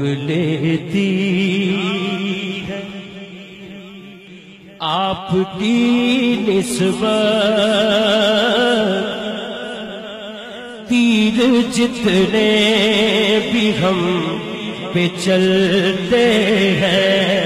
लेती है आपकी निस्बत तीर जितने भी हम पे चलते हैं।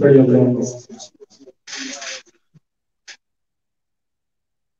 pray along.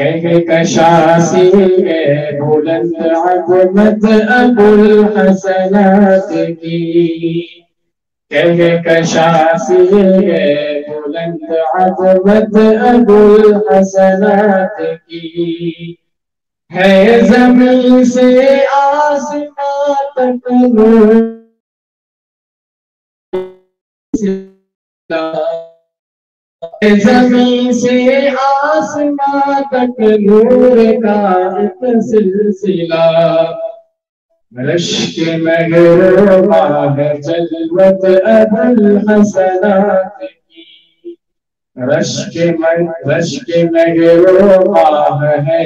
कह कशासी है बुलंद अजमत अबुल हसनात की कह कशासी है बुलंद अजमत अबुल हसनात की है ज़मीन से आसमां तक नूर ज़मीन से आसमां तक नूर का एक सिलसिला। रश के है जलवत अबुल हसनात की। रश के रश के मगरमा है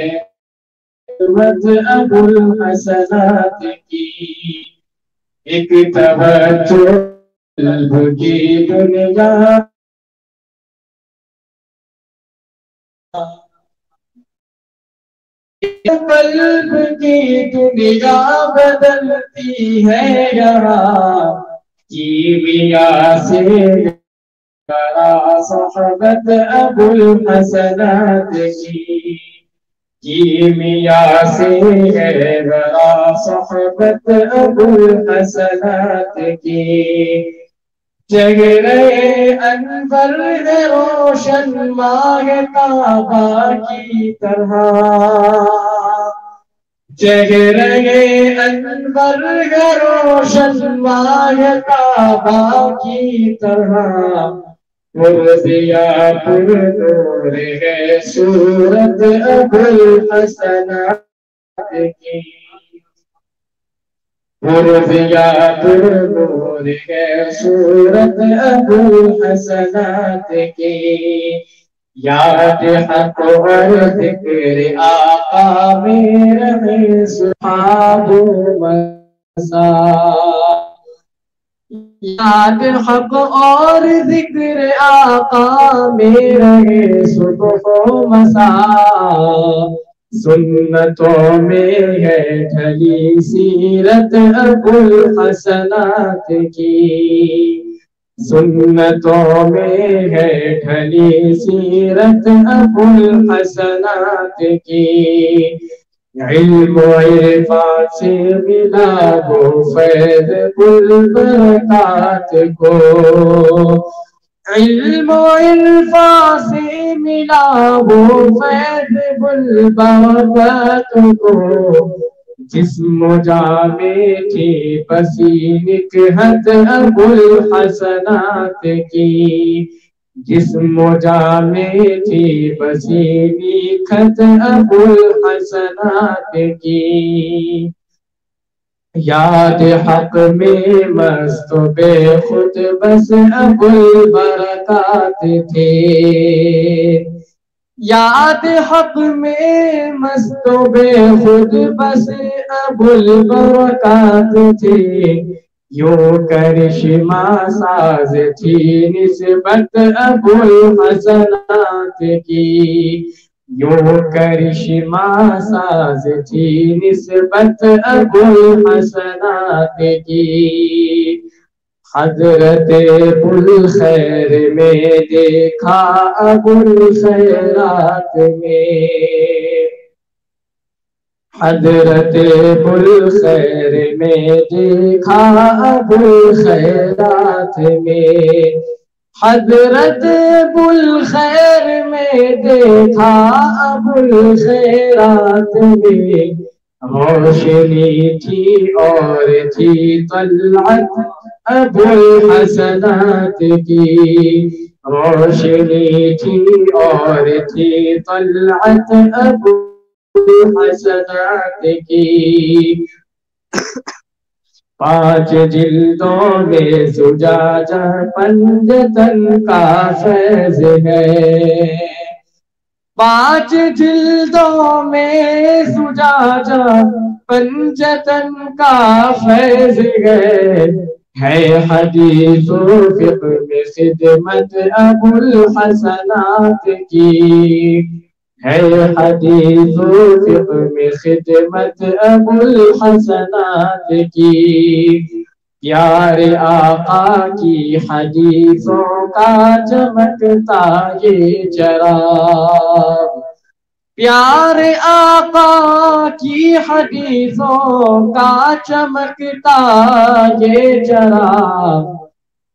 जलवत अबुल हसनात की। एक तवज्जो की दुनिया कल्ब की दुनिया बदलती है यहाँ कीमिया से सोहबत अबुल हसनात की कीमिया से सोहबत अबुल हसनात की जग रहे अनवर है रोशन माह काबा की तरह। जग रहे अनवर है रोशन माह काबा की तरह। पुर है, सूरत अबुल हसनात की। है सूरत अबुल हसनात की याद हक और ज़िक्र आका मेरे सुहाबो मसा याद हक और ज़िक्र आका मेरे सुबह मसा। सुन्नतों में है ढली सीरत अबुल हसनात की। सुन्नतों में है ढली सीरत अबुल हसनात की। इल्म से मिला वो फैद कुल बरकात को। इल्म इरफा से मिला वो फैज बुलबत को जिस्म जामे थी पसीनिक हद अबुल हसनात की जिस्म जामे थी पसीनी खत अबुल हसनात की याद हक में मस्त बेखुद बस अबुल बरकात थे। याद हक में मस्त बेखुद बस अबुल बरकात थे। यो करिश्मा साज थी निस्बत अबुल हसनात की। यो करिश्मा साज थी निस्बत अबुल हसनात की। हज़रत बुल खैर में देखा अबुल खैरात में। हज़रत बुल खैर में देखा अबुल खैरात में। हज़रत बुल खैर में देखा अबुल खैरात में। रोशनी थी और थी तलत अबुल हसनात की। रोशनी थी और थी तलत अबुल हसनात की। पाँच जिल्दों में सुजाजा पंजतन का फैज है। पाँच जिल्दों में सुजाजा पंजतन का फैज है। है हदीस में खिदमत अबुल हसनात की। है हदीस में खिदमत अबुल हसनात की। प्यारे आका की हदीसों का चमकता ये चरा प्यारे आका की हदीसों का चमकता ये चरा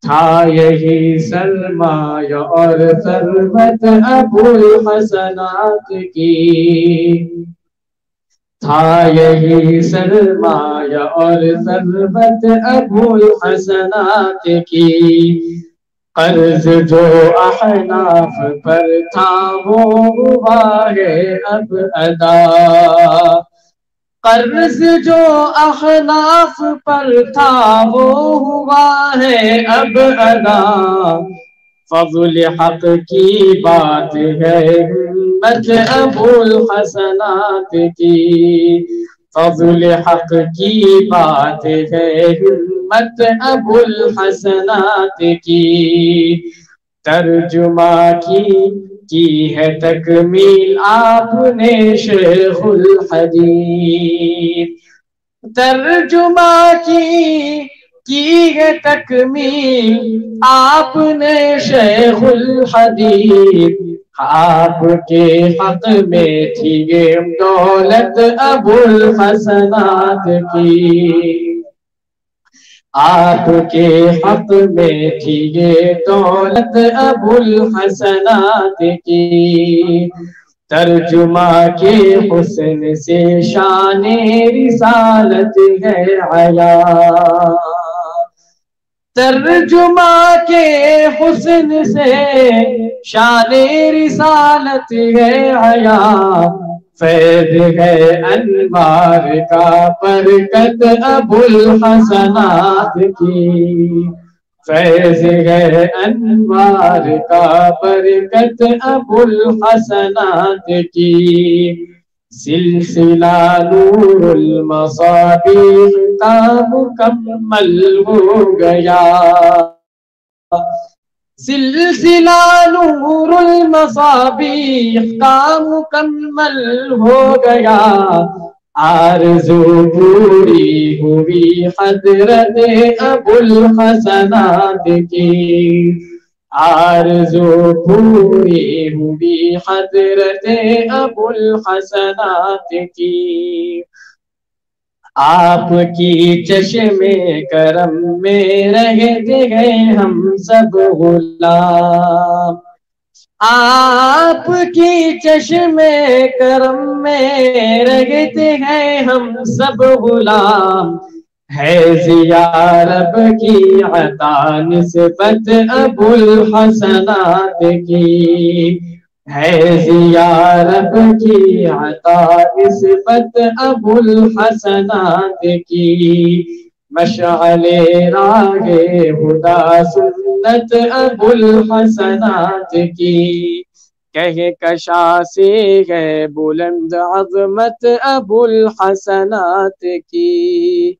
था यही सरमाया और सरबत अबुल हसनात की। था यही सरमाया और सरबत अबुल हसनात की। कर्ज जो अहनाफ पर था वो हुआ है अब अदा। कर्ज जो अहनाफ पर था, वो हुआ है अब अदा। फजल हक की बात है हिम्मत अबुल हसनात की। फजल हक की बात है हिम्मत अबुल हसनात की। तर्जुमा की की है तकमील आपने शेखुल हदीस। तर्जुमा की की है तकमील आपने शेखुल हदीस। आपके हक में थी ये दौलत अबुल हसनात की। आपके हक में थी ये दौलत अबुल हसनात की। तर्जुमा के हुस्न से शान रिसालत है आया तर्जुमा के हुस्न से शान रिसालत है आया फैज है अनवार का बरकत अबुल हसनात की। फैज है अनवार का बरकत अबुल हसनात की। सिलसिला नूरुल मसाबीह का मुकम्मल हो गया। सिलसिला नूरुल मसाबीह का मुकम्मल हो गया। आरज़ू पूरी हुई हज़रत अबुल हसनात की। आरज़ू पूरी हुई हज़रत अबुल हसनात की। आपकी चश्मे करम में रहते गए हम सब गुलाम। आपकी चश्मे करम में रहते हैं हम सब गुलाम। है जियारब की अता निस्बत अबुल हसनात की। है की अता निस्बत अबुल हसनात की। मशाले रागे हुदा सुन्नत अबुल हसनात की। कहे कशा से है बुलंद अजमत अबुल हसनात की।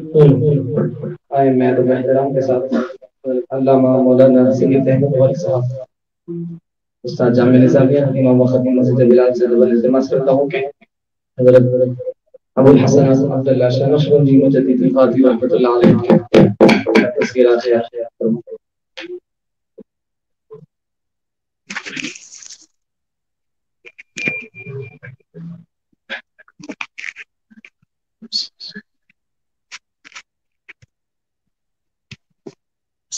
आए मैं तो एहतराम के साथ, अल्लामा मौलाना सिंह अहमद वाली साहब उस्ताद जामिल निसामिया इमाम खतीब मस्जिद बिलाल से दुआ इल्तिमास करता हूँ कि हज़रत अबुल हसन अब्दुल्ला शाह नक्शबंदी मुजद्दिद फातिह रहमतुल्लाह अलैह के। तस्कीरात है।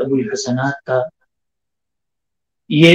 अबुल हसनात का। ये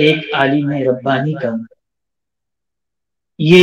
एक आलिम रब्बानी का। ये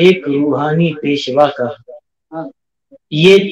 एक रूहानी पेशवा का। ये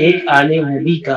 एक आलिम नबी का।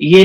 ये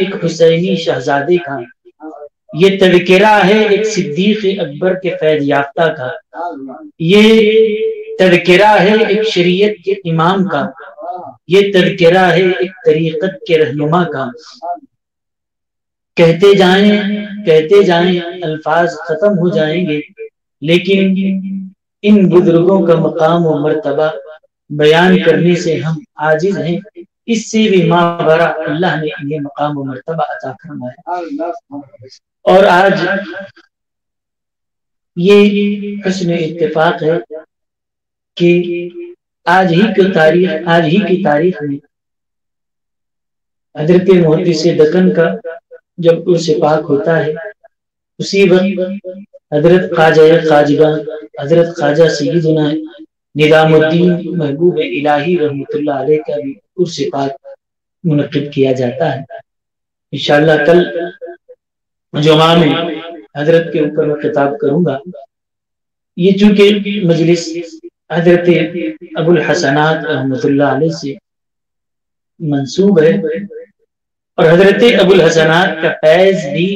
एक हुसैनी शहजादे का। ये तवकेरा है एक सिद्दीक अकबर के फैज याफ्ता का। ये तवकेरा है एक शरीयत के इमाम का। ये तवकेरा है एक तरीकत के रहनुमा का। कहते जाएँ कहते जाएँ, अल्फाज खत्म हो जाएँगे, लेकिन इन बुज़ुर्गों का मकाम और मरतबा बयान करने से हम आजिज हैं। इससे भी माँ बरा अल्लाह ने इन्हें मकाम और मरतबा अता फरमाया। और आज ये हसन इत्तेफाक है कि आज ही की तारीख, आज ही की तारीख में हज़रत मोहती से दकन का जब उर्स पाक होता है, उसी वक्त हज़रत ख्वाजा खाजगा हज़रत ख्वाजा सईदना निजामुद्दीन महबूब इलाही अलैह का भी उर्स पाक मुनद किया जाता है। इंशाल्लाह कल जुमा में हज़रत के ऊपर मैं खिताब करूँगा। ये चूँकि मजलिस हज़रत अबुल हसनात रहमतुल्लाह से मंसूब है, और हज़रत अबुल हसनात का फैज भी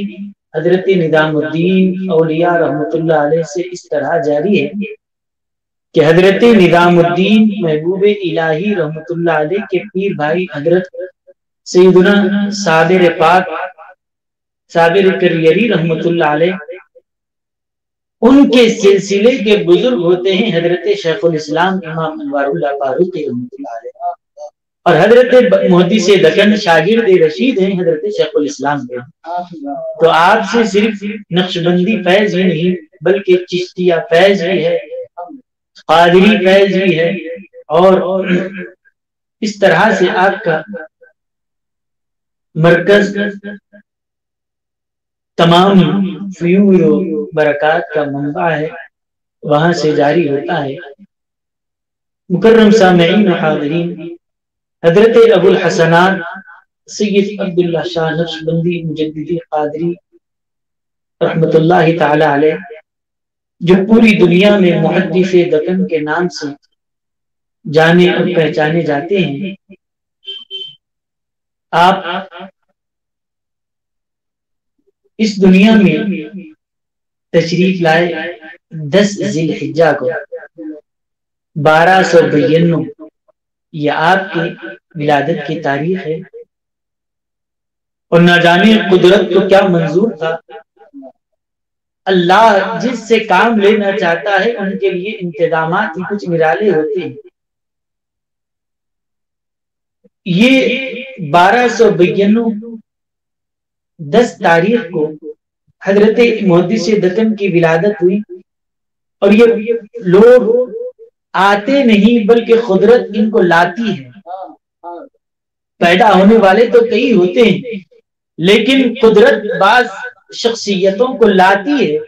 हज़रत निजामुद्दीन औलिया रहमतुल्लाह से इस तरह जारी है कि हज़रत निजामुद्दीन महबूब इलाही रहमतुल्लाह के पीर भाई हज़रत सईदुना साबिर पाक साबिर करियरी रहमतुल्लाह उनके सिलसिले के बुज़ुर्ग होते हैं हज़रत शेखुल इस्लाम इमाम अनवारुल्लाह फारूकी और हज़रत मोदी से दकन शागिर्द रशीद हैं हज़रत शेखुल इस्लाम के। तो आपसे सिर्फ़ नक्शबंदी फैज ही नहीं, बल्कि चिश्तिया फैज भी है, कादरी फैज भी है। और इस तरह से आपका मरकज तमाम बरकत का मंबा है, वहाँ से जारी होता है। मुकर्रम सामीन हज़रत अबुल हसनान, सैयद अब्दुल्ला शाह नक्शबंदी मुजद्दिदी कादरी ताला जो पूरी दुनिया में मुहद्दिस दकन के नाम से जाने और पहचाने जाते हैं। आप इस दुनिया में तशरीफ़ लाए दस जिल हिज्जा को। बारह सौ बयानु यह आपकी विलादत की तारीख है। और ना जाने कुदरत को क्या मंजूर था। अल्लाह जिससे काम लेना चाहता है, उनके लिए इंतज़ाम ही कुछ निराले होते हैं। ये बारह सौ बयानु दस तारीख को हज़रत मोहदिस दकन की विलादत हुई और ये लोग आते नहीं, बल्कि कुदरत इनको लाती है। पैदा होने वाले तो कई होते हैं, लेकिन कुदरत बाज शख्सियतों को लाती है।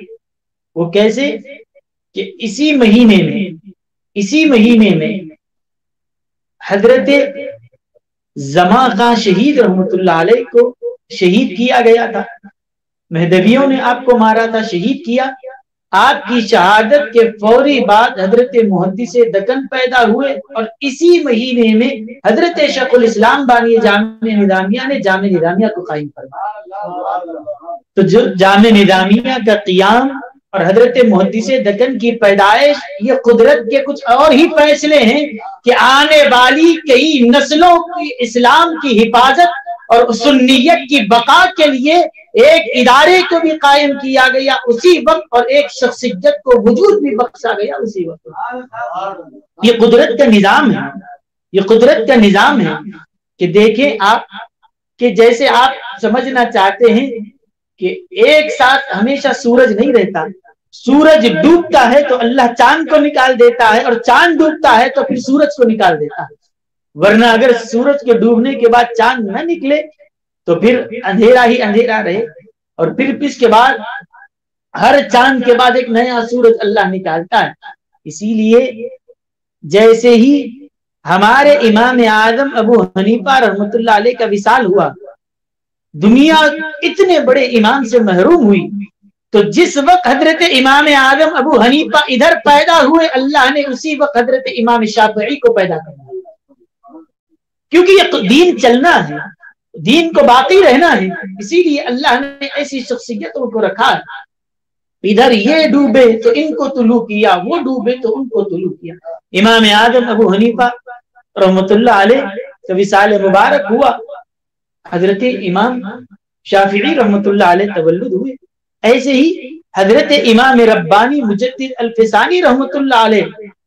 वो कैसे? कि इसी महीने में, इसी महीने में हज़रत जमा का शहीद रहमतुल्लाह को शहीद किया गया था। महदवियों ने आपको मारा था, शहीद किया। आपकी शहादत के फौरी बाद हज़रत मुहदस दकन पैदा हुए और इसी महीने में हज़रत शकुल इस्लाम बानी जाम निजामिया ने जाम निजामिया को कायम करवाया तो जो जाम निजामिया का क्याम और हज़रत मुहदस दकन की पैदाइश, ये कुदरत के कुछ और ही फैसले हैं कि आने वाली कई नस्लों की इस्लाम की हिफाजत और सुन्नीयत की बका के लिए एक इदारे को भी कायम किया गया उसी वक्त और एक शख्सियत को वजूद भी बख्शा गया उसी वक्त। ये कुदरत का निज़ाम है। ये कुदरत का निज़ाम है कि देखें आप, कि जैसे आप समझना चाहते हैं कि एक साथ हमेशा सूरज नहीं रहता। सूरज डूबता है तो अल्लाह चाँद को निकाल देता है और चाँद डूबता है तो फिर सूरज को निकाल देता है। वरना अगर सूरज के डूबने के बाद चाँद न निकले तो फिर अंधेरा ही अंधेरा रहे। और फिर इसके बाद? हर चाँद के बाद एक नया सूरज अल्लाह निकालता है। इसीलिए जैसे ही हमारे इमाम आज़म अबू हनीफा अलैह का विशाल हुआ, दुनिया इतने बड़े इमाम से महरूम हुई तो जिस वक्त हज़रत इमाम आज़म अबू हनीफा इधर पैदा हुए, अल्लाह ने उसी वक्त हज़रत इमाम शाफी को पैदा कर क्योंकि ये दीन चलना है, दीन को बाकी रहना है, इसीलिए अल्लाह ने ऐसी शख्सियतों को रखा इधर ये डूबे तो इनको तुलू किया, वो डूबे तो उनको तुलू किया। इमाम आदम अबू हनीफा रहमतुल्लाह अलैह का विसाल मुबारक हुआ। हज़रत इमाम शाफी रहमतुल्लाह अलैह तवल्लुद हुए। ऐसे ही हज़रत इमाम रब्बानी मुजद्दिद अल्फिसानी रहमतुल्लाह अलैह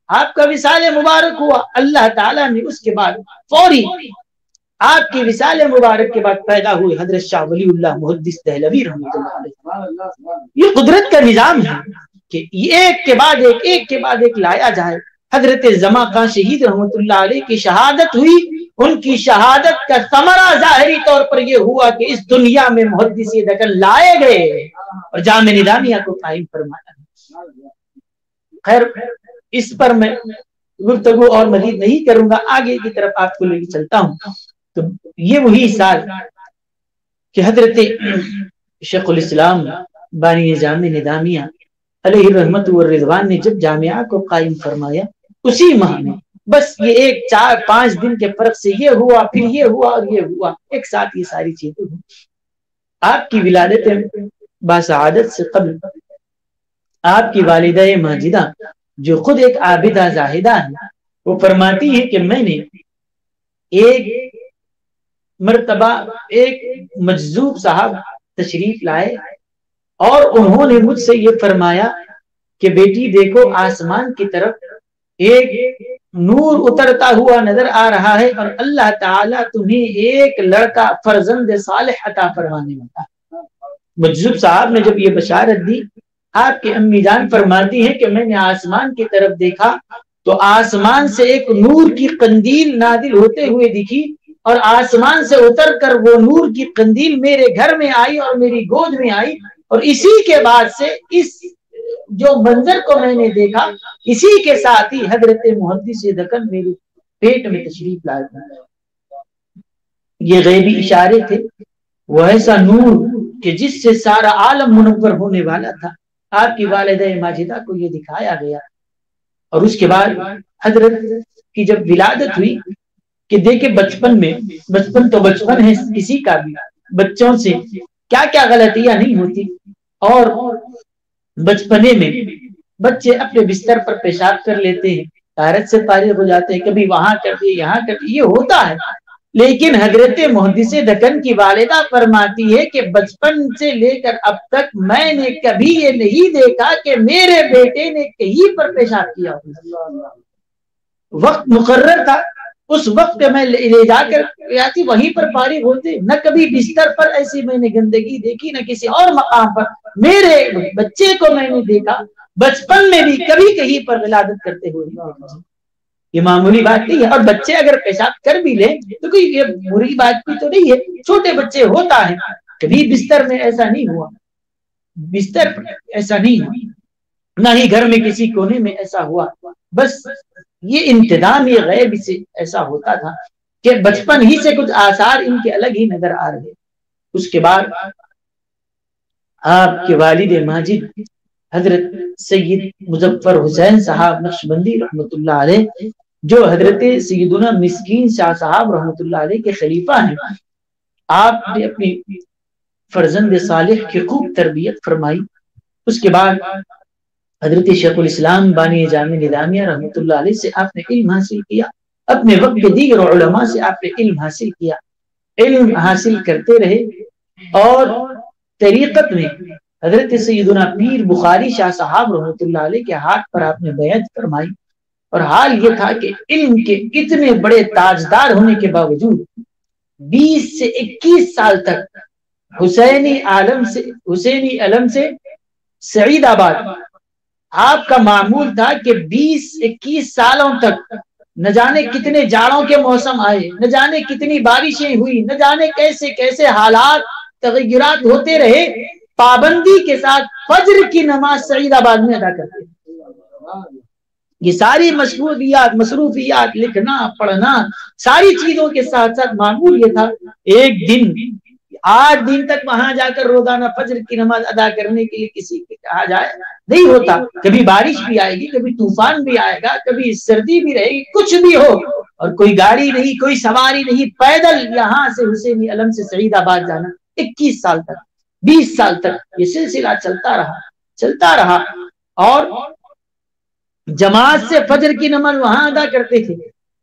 आपका विशाल मुबारक हुआ। अल्लाह ताला ने उसके बाद फौरी आपके विसाल मुबारक के बाद पैदा हुए हज़रत शाह वली मुहदस दहलवी ये कुदरत का निज़ाम है कि एक के बाद एक एक के बाद एक लाया जाए। हज़रत जमा का शहीद रहमत की शहादत हुई। उनकी शहादत का समरा जाहरी तौर पर यह हुआ कि इस दुनिया में मुहदस दखल लाए गए और जाम निदामिया को कायम फरमाया खैर इस पर मैं गुफ्तगु और मजीद नहीं करूँगा, आगे की तरफ़ आपको लेके चलता हूँ। तो ये वही साल कि हज़रत शेखुल इस्लाम बानी जाम निदामिया रहमत रिजवान ने जब जामिया को कायम फरमाया, उसी माह में बस ये एक चार पाँच दिन के फ़र्क से ये हुआ, फिर ये हुआ और ये हुआ, एक साथ ये सारी चीज़ें हुई। आपकी विलादत बासादत से कबल, आपकी वालिदा माजिदा जो खुद एक आबिदा जाहिदा है वो फरमाती है कि मैंने एक मरतबा, एक मजजूब साहब तशरीफ़ लाए और उन्होंने मुझसे ये फरमाया कि बेटी देखो, आसमान की तरफ़ एक नूर उतरता हुआ नज़र आ रहा है और अल्लाह ताला तुम्हें एक लड़का फर्जंद सालेह अता फरमाने वाला मजजूब साहब ने जब ये बशारत दी आपकी अम्मी जान फरमाती है कि मैंने आसमान की तरफ़ देखा तो आसमान से एक नूर की कंदील नादिल होते हुए दिखी और आसमान से उतर कर वो नूर की कंदील मेरे घर में आई और मेरी गोद में आई और इसी के बाद से इस जो मंजर को मैंने देखा, इसी के साथ ही हज़रत मुहदस दकन मेरे पेट में तशरीफ़ लाए। ये गैबी इशारे थे वो ऐसा नूर कि जिससे सारा आलम मुनवर होने वाला था। आपकी वालद माजिदा को ये दिखाया गया। और उसके बाद हज़रत की जब विलादत हुई कि देखे बचपन में, बचपन तो बचपन है किसी का भी, बच्चों से क्या क्या गलतियाँ नहीं होती। और बचपने में बच्चे अपने बिस्तर पर पेशाब कर लेते हैं, तारत से पारे हो जाते हैं, कभी वहाँ कर दिए, यहाँ कर दिए, ये होता है। लेकिन हज़रत मुहदिस दकन की वालदा फरमाती है कि बचपन से लेकर अब तक मैंने कभी ये नहीं देखा कि मेरे बेटे ने कहीं पर पेशाब किया हो। वक्त मुकर्र था। उस वक्त मैं ले जाकर आती वहीं पर पारी होते। न कभी बिस्तर पर ऐसी मैंने गंदगी देखी, न किसी और मकाम पर। मेरे बच्चे को मैंने देखा। बचपन में भी कभी कहीं पर विलादत करते हुए। ये मामूली बात नहीं है। और बच्चे अगर पेशाब कर भी ले तो कोई ये बुरी बात भी तो नहीं है। छोटे बच्चे होता है। कभी बिस्तर में ऐसा नहीं हुआ। बिस्तर ऐसा नहीं हुआ। ना ही घर में किसी कोने में ऐसा हुआ। बस ये इंतज़ाम, ये गैब से ऐसा होता था कि बचपन ही से कुछ आसार इनके अलग ही नज़र आ रहे। उसके बाद आपके वालिद माजिद, हज़रत सैयद मुजफ्फर हुसैन साहब नक्शबंदी रहमतुल्लाह जो हज़रत सैदुना मिसकीन शाह साहब रहमत के खलीफा हैं आपने अपनी फर्जंद सालिह की खूब तरबियत फरमाई। उसके बाद हज़रत शेखुल इस्लाम बानी जाम निदामिया रहमत से आपने इल्म हासिल किया। अपने वक्त के दीगर उलमा से आपने इल्म हासिल किया। इल्म हासिल करते रहे और तरीकत में हज़रत सैदुना पीर बुखारी शाह साहब रहमत के हाथ पर आपने बैत फरमाई। और हाल ये था कि इल्म के इतने बड़े ताजदार होने के बावजूद 20 से 21 साल तक हुसैनी आलम से, हुसैनी अलम से सईदाबाद, आपका मामूल था कि 20-21 सालों तक न जाने कितने जाड़ों के मौसम आए, न जाने कितनी बारिशें हुई, न जाने कैसे कैसे हालात, तगैरात होते रहे, पाबंदी के साथ फज्र की नमाज़ सईदाबाद में अदा करते। ये सारी मशगूलियात मसरूफियात लिखना, पढ़ना, सारी चीज़ों के साथ साथ मामूल ये था। एक दिन, आठ दिन तक वहाँ जाकर रोज़ाना फजर की नमाज़ अदा करने के लिए किसी के कहा जाए, नहीं होता। कभी बारिश भी आएगी, कभी तूफ़ान भी आएगा, कभी सर्दी भी रहेगी, कुछ भी हो, और कोई गाड़ी नहीं, कोई सवारी नहीं, पैदल यहाँ से हुसैनी अलम से सईदाबाद जाना, इक्कीस साल तक, बीस साल तक ये सिलसिला चलता रहा चलता रहा, और जमात से फजर की नमाज़ वहाँ अदा करते थे।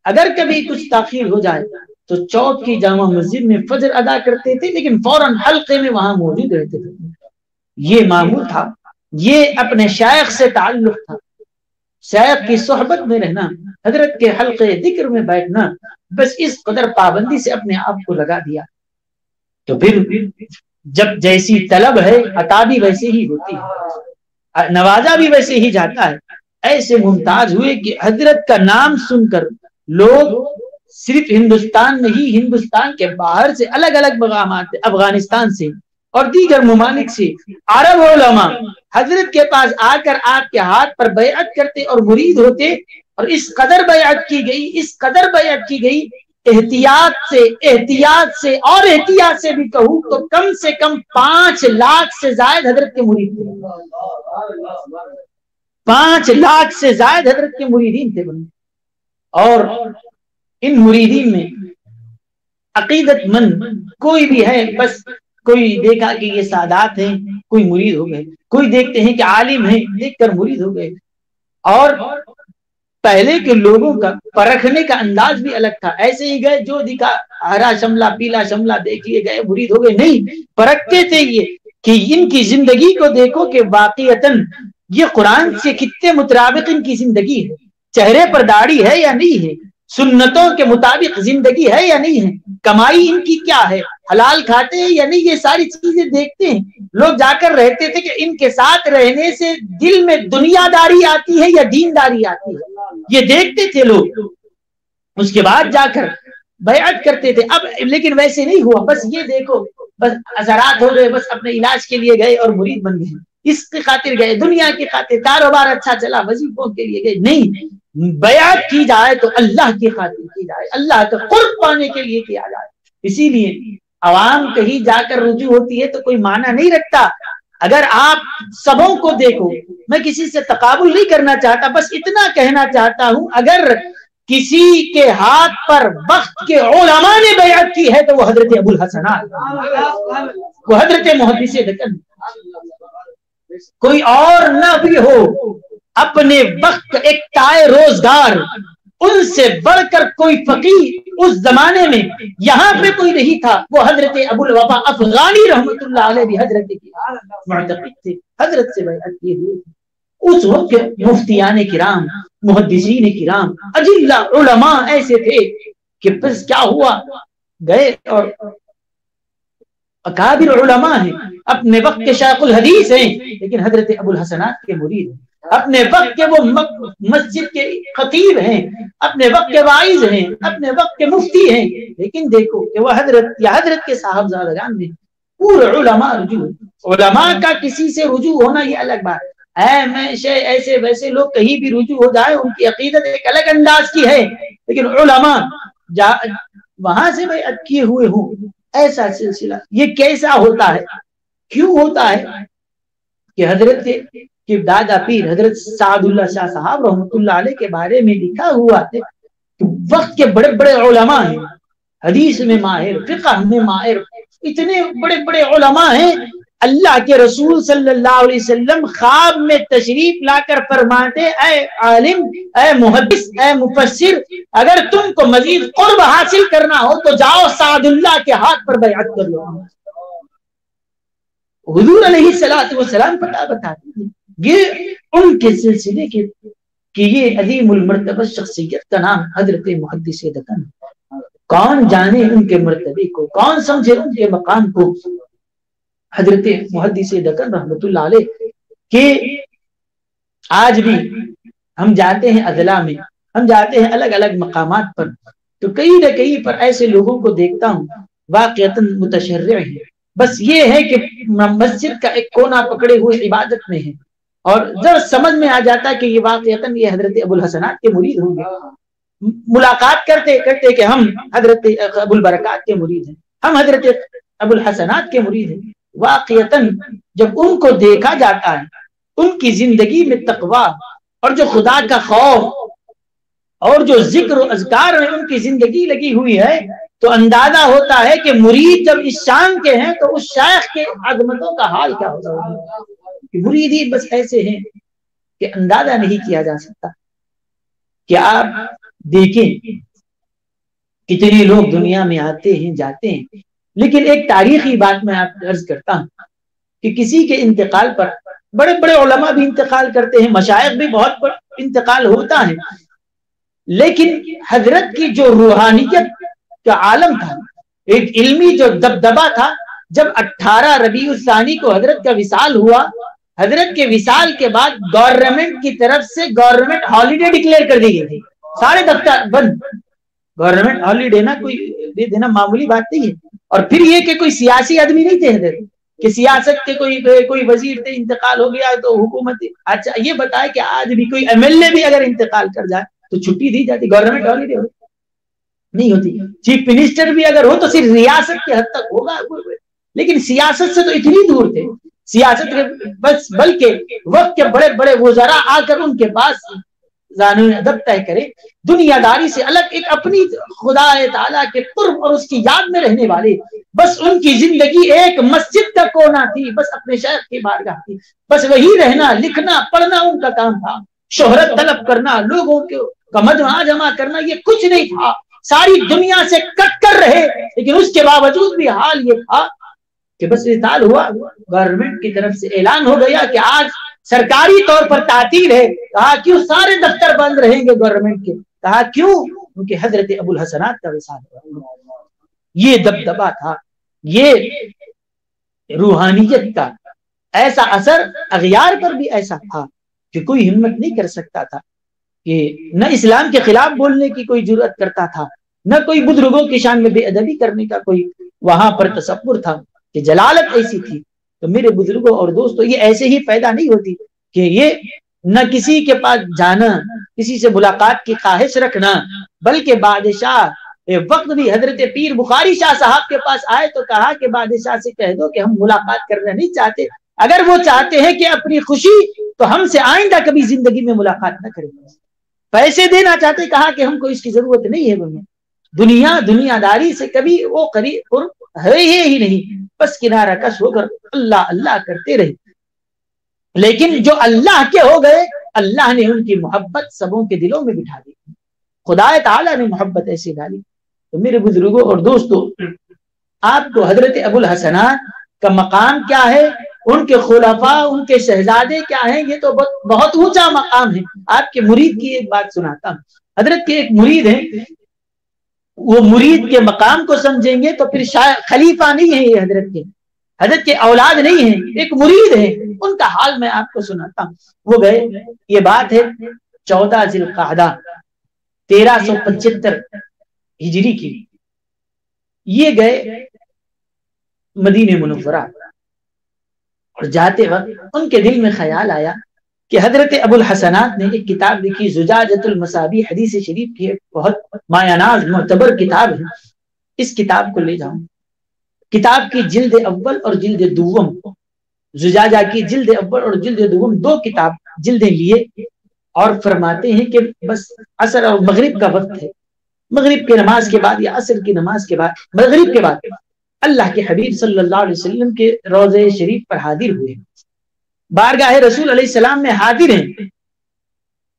अगर कभी कुछ ताखिर हो जाए तो चौक की जामा मस्जिद में फजर अदा करते थे, लेकिन फ़ौरन हल्के में वहाँ मौजूद रहते थे। ये मामूल था। ये अपने शायक से ताल्लुक था। शायक की सोहबत में रहना, हज़रत के हल्के ज़िक्र में बैठना, बस इस कदर पाबंदी से अपने आप को लगा दिया। तो फिर जब जैसी तलब है, अता भी वैसे ही होती है। नवाजा भी वैसे ही जाता है। ऐसे मुमताज़ हुए कि हज़रत का नाम सुनकर लोग सिर्फ़ हिंदुस्तान नहीं हिंदुस्तान के बाहर से अलग अलग मकाम अफ़गानिस्तान से और दीगर ममालिक से। अरब ओलमा हज़रत के पास आकर आपके हाथ पर बैत करते और मुरीद होते और इस कदर बैत की गई, इस कदर बैत की गई, एहतियात से एहतियात से और एहतियात से भी कहूँ तो कम से कम पाँच लाख से जायद हज़रत के मुरीद पाँच लाख से ज़्यादा हज़रत के मुरीदीन थे बने और इन मुरीदीन में अकीदतमंद कोई भी है, बस कोई देखा कि ये सादात हैं, कोई मुरीद हो गए। कोई देखते हैं कि आलिम है, देखकर मुरीद हो गए। और पहले के लोगों का परखने का अंदाज भी अलग था। ऐसे ही गए, जो दिखा, हरा शमला, पीला शमला देख लिए गए, मुरीद हो गए। नहीं, परखते थे ये कि इनकी ज़िंदगी को देखो कि वाकईतन ये कुरान से कितने मुताबिक इनकी ज़िंदगी है? चेहरे पर दाढ़ी है या नहीं है? सुन्नतों के मुताबिक ज़िंदगी है या नहीं है? कमाई इनकी क्या है? हलाल खाते हैं या नहीं? ये सारी चीज़ें देखते हैं। लोग जाकर रहते थे कि इनके साथ रहने से दिल में दुनियादारी आती है या दीनदारी आती है? ये देखते थे लोग। उसके बाद जाकर बयात करते थे। अब, लेकिन वैसे नहीं हुआ। बस ये देखो, बस अजरात हो गए, बस अपने इलाज के लिए गए और मुरीद बन गए। इसके खातिर गए, दुनिया की खातिर कारोबार अच्छा चला, वजीफों के लिए गए। नहीं, बयात की जाए तो अल्लाह की खातिर की जाए। अल्लाह का कुर्ब पाने के लिए किया जाए। इसीलिए आवाम कहीं जाकर रुजू होती है तो कोई माना नहीं रखता। अगर आप सबों को देखो, मैं किसी से तकाबुल नहीं करना चाहता, बस इतना कहना चाहता हूँ, अगर किसी के हाथ पर वक्त के ओलमा ने बयात की है तो वो हज़रत अबुल हसना वो हज़रत मुहदस कोई और न भी हो, अपने वक्त एक ताए रोज़गार, उनसे बढ़कर कोई फकीर उस जमाने में यहाँ पे कोई नहीं था। वो हज़रत अबुल वफा अफगानी रहमत हज़रत की हज़रत से बैत किए हुए उस वक्त मुफ्तियान किराम मुहदसिन किराम, अजिल्ला उलमा ऐसे थे कि बस क्या हुआ? गए और अकाबिर उलमा है। अपने वक्त के शाकुल हदीस हैं। लेकिन हज़रत अबुल हसनात के मुरीद हैं। अपने वक्त के वो मस्जिद के खतीब हैं। अपने वक्त के वाइज हैं। अपने वक्त के मुफ्ती हैं। लेकिन देखो कि वह हज़रत, या हज़रत के साहबजादगान में पूरे उलमा रुजू उलमा का किसी से रुजू होना ये अलग बात हमेशा ऐसे वैसे लोग कहीं भी रुजू हो जाए, उनकी अकीदत एक अलग अंदाज की है। लेकिन उलमा वहाँ से भाई किए हुए हूँ। ऐसा सिलसिला, ये कैसा होता है? क्यों होता है? कि हज़रत कि दादा पीर हज़रत सादुल्ला शाह साहब रहमतुल्लाह के बारे में लिखा हुआ है कि वक्त के बड़े बड़े ओलमा हैं, हदीस में माहिर, फिकह में माहिर, इतने बड़े बड़े ओलमा हैं अल्लाह के रसूल सल्लल्लाहु अलैहि वसल्लम ख्वाब में तशरीफ़ लाकर फरमाते ए आलिम ए मुहद्दिस ए मुफस्सिर, अगर तुमको मजीद कुर्ब हासिल करना हो तो जाओ सादुल्लाह के हाथ पर बयात कर। लो हुजूर वसलाम पता बताते ये उनके सिलसिले के, कि ये अजीमुल मर्तबा शख्सियत का नाम हज़रत मुहद्दिस दकन कौन जाने उनके मर्तबे को, कौन समझे उनके मकाम को हज़रत मुहदस दकन रहमत के आज भी हम जाते हैं अदला में, हम जाते हैं अलग अलग मकाम पर। तो कई न कई पर ऐसे लोगों को देखता हूँ वाकता मुतशर है। बस ये है कि मस्जिद का एक कोना पकड़े हुए इबादत में है। और जब समझ में आ जाता है कि ये वाकता ये हज़रत अबुल हसनात के मुरीद होंगे। मुलाकात करते करते कि हम हज़रत अबुल बरकत के मुरीद हैं। हम हज़रत अबुल हसनात के मुरीद हैं। वाकता जब उनको देखा जाता है, उनकी ज़िंदगी में तकवा और जो खुदा का खौफ और जो ज़िक्र अजकार में उनकी ज़िंदगी लगी हुई है तो अंदाज़ा होता है कि मुरीद जब इस शान के हैं तो उस शायख के आजमतों का हाल क्या होता होगा मुरीद ही बस ऐसे हैं कि अंदाज़ा नहीं किया जा सकता। कि आप देखें, कितने लोग दुनिया में आते हैं, जाते हैं लेकिन एक तारीखी बात मैं आप अर्ज़ करता हूँ कि किसी के इंतकाल पर बड़े बड़े उलमा भी इंतकाल करते हैं मशायक भी बहुत इंतकाल होता है। लेकिन हज़रत की जो रूहानियत का आलम था, एक इल्मी जो दबदबा था, जब 18 रबी उसानी को हज़रत का विशाल हुआ, हज़रत के विशाल के बाद गवर्नमेंट की तरफ़ से गवर्नमेंट हॉलीडे डिक्लेयर कर दी गई थी। सारे दफ्तर बंद। गवर्नमेंट हॉलीडे ना कोई दे देना, मामूली बात नहीं है। और फिर ये कि कोई सियासी आदमी नहीं थे हज़रत कि सियासत के कोई कोई वज़ीर थे, इंतकाल हो गया तो हुकूमत अच्छा ये बताए कि आज भी कोई एमएलए भी अगर इंतकाल कर जाए तो छुट्टी दी जाती गवर्नमेंट हॉलीडे हो नहीं होती। चीफ मिनिस्टर भी अगर हो तो सिर्फ़ रियासत के हद तक होगा। लेकिन सियासत से तो इतनी दूर थे। सियासत के बस, बल्कि वक्त के बड़े बड़े वजरा आकर उनके पास अदब तय करे, दुनियादारी से अलग एक अपनी खुदा ताला के कुर्ब और उसकी याद में रहने वाले, बस उनकी ज़िंदगी एक मस्जिद का कोना थी, बस अपने शहर की बारगाह थी। बस वही रहना, लिखना, पढ़ना उनका काम था। शोहरत तलब करना, लोगों को कमजमा जमा करना, ये कुछ नहीं था। सारी दुनिया से कट कर रहे, लेकिन उसके बावजूद भी हाल ये था कि बस विशाल हुआ गवर्नमेंट की तरफ़ से ऐलान हो गया कि आज सरकारी तौर पर तातील है। कहा, क्यों सारे दफ्तर बंद रहेंगे गवर्नमेंट के? कहा, क्यों? क्योंकि हज़रत अबुल हसनात का विशाल ये दबदबा था। ये रूहानियत का ऐसा असर अगयार पर भी ऐसा था कि कोई हिम्मत नहीं कर सकता था। कि न इस्लाम के खिलाफ बोलने की कोई ज़रूरत करता था, न कोई बुज़ुर्गों की शान में बेअदबी करने का कोई वहाँ पर तस्वुर था कि जलालत ऐसी थी। तो मेरे बुज़ुर्गों और दोस्तों, ये ऐसे ही पैदा नहीं होती कि ये न किसी के पास जाना, किसी से मुलाकात की ख्वाहिश रखना, बल्कि बादशाह वक्त भी हज़रत पीर बुखारी शाह साहब के पास आए तो कहा कि बादशाह से कह दो कि हम मुलाकात करना नहीं चाहते। अगर वो चाहते हैं कि अपनी खुशी तो हमसे आइंदा कभी ज़िंदगी में मुलाकात ना करें। पैसे देना चाहते, कहा कि हमको इसकी ज़रूरत नहीं है। दुनिया, दुनियादारी से कभी वो करीब है ही नहीं। बस किनारा कश होकर अल्लाह अल्लाह करते रहे। लेकिन जो अल्लाह के हो गए, अल्लाह ने उनकी मोहब्बत सबों के दिलों में बिठा दी। खुदा ताला ने मोहब्बत ऐसी डाली। तो मेरे बुज़ुर्गों और दोस्तों, आपको हज़रत अबुल हसनान का मकाम क्या है? उनके खुलाफा, उनके शहजादे क्या हैं? ये तो बहुत बहुत ऊँचा मकाम है। आपके मुरीद की एक बात सुनाता हूँ। हज़रत के एक मुरीद है वो मुरीद के मकाम को समझेंगे तो फिर खलीफा नहीं है ये हज़रत के। हज़रत के औलाद नहीं है, एक मुरीद है। उनका हाल मैं आपको सुनाता हूँ। वो गए, ये बात है चौदह जिलकादा, तेरह सौ पचहत्तर हिजरी की। ये गए मदीने मुनवरा और जाते वक्त उनके दिल में ख्याल आया कि हज़रत अबुल हसनात ने एक किताब लिखी, जुजाजतुल मसाबी हदीस शरीफ की बहुत मायानाज, मोतबर किताब है। इस किताब को ले जाऊँ। किताब की जिल्द अव्वल और जिल्द दुवम जुजाजा की जिल्द अव्वल और जिल्द दुवम दो किताब जिल्दे लिए और फरमाते हैं कि बस असर और मगरिब का वक्त है। मगरिब की नमाज़ के बाद या असर की नमाज़ के बाद, मगरिब के बाद अल्लाह के हबीब सल्लल्लाहु अलैहि वसल्लम के रोज़े शरीफ पर हाजिर हुए। बारगाह रसूल सलाम में हाजिर हैं।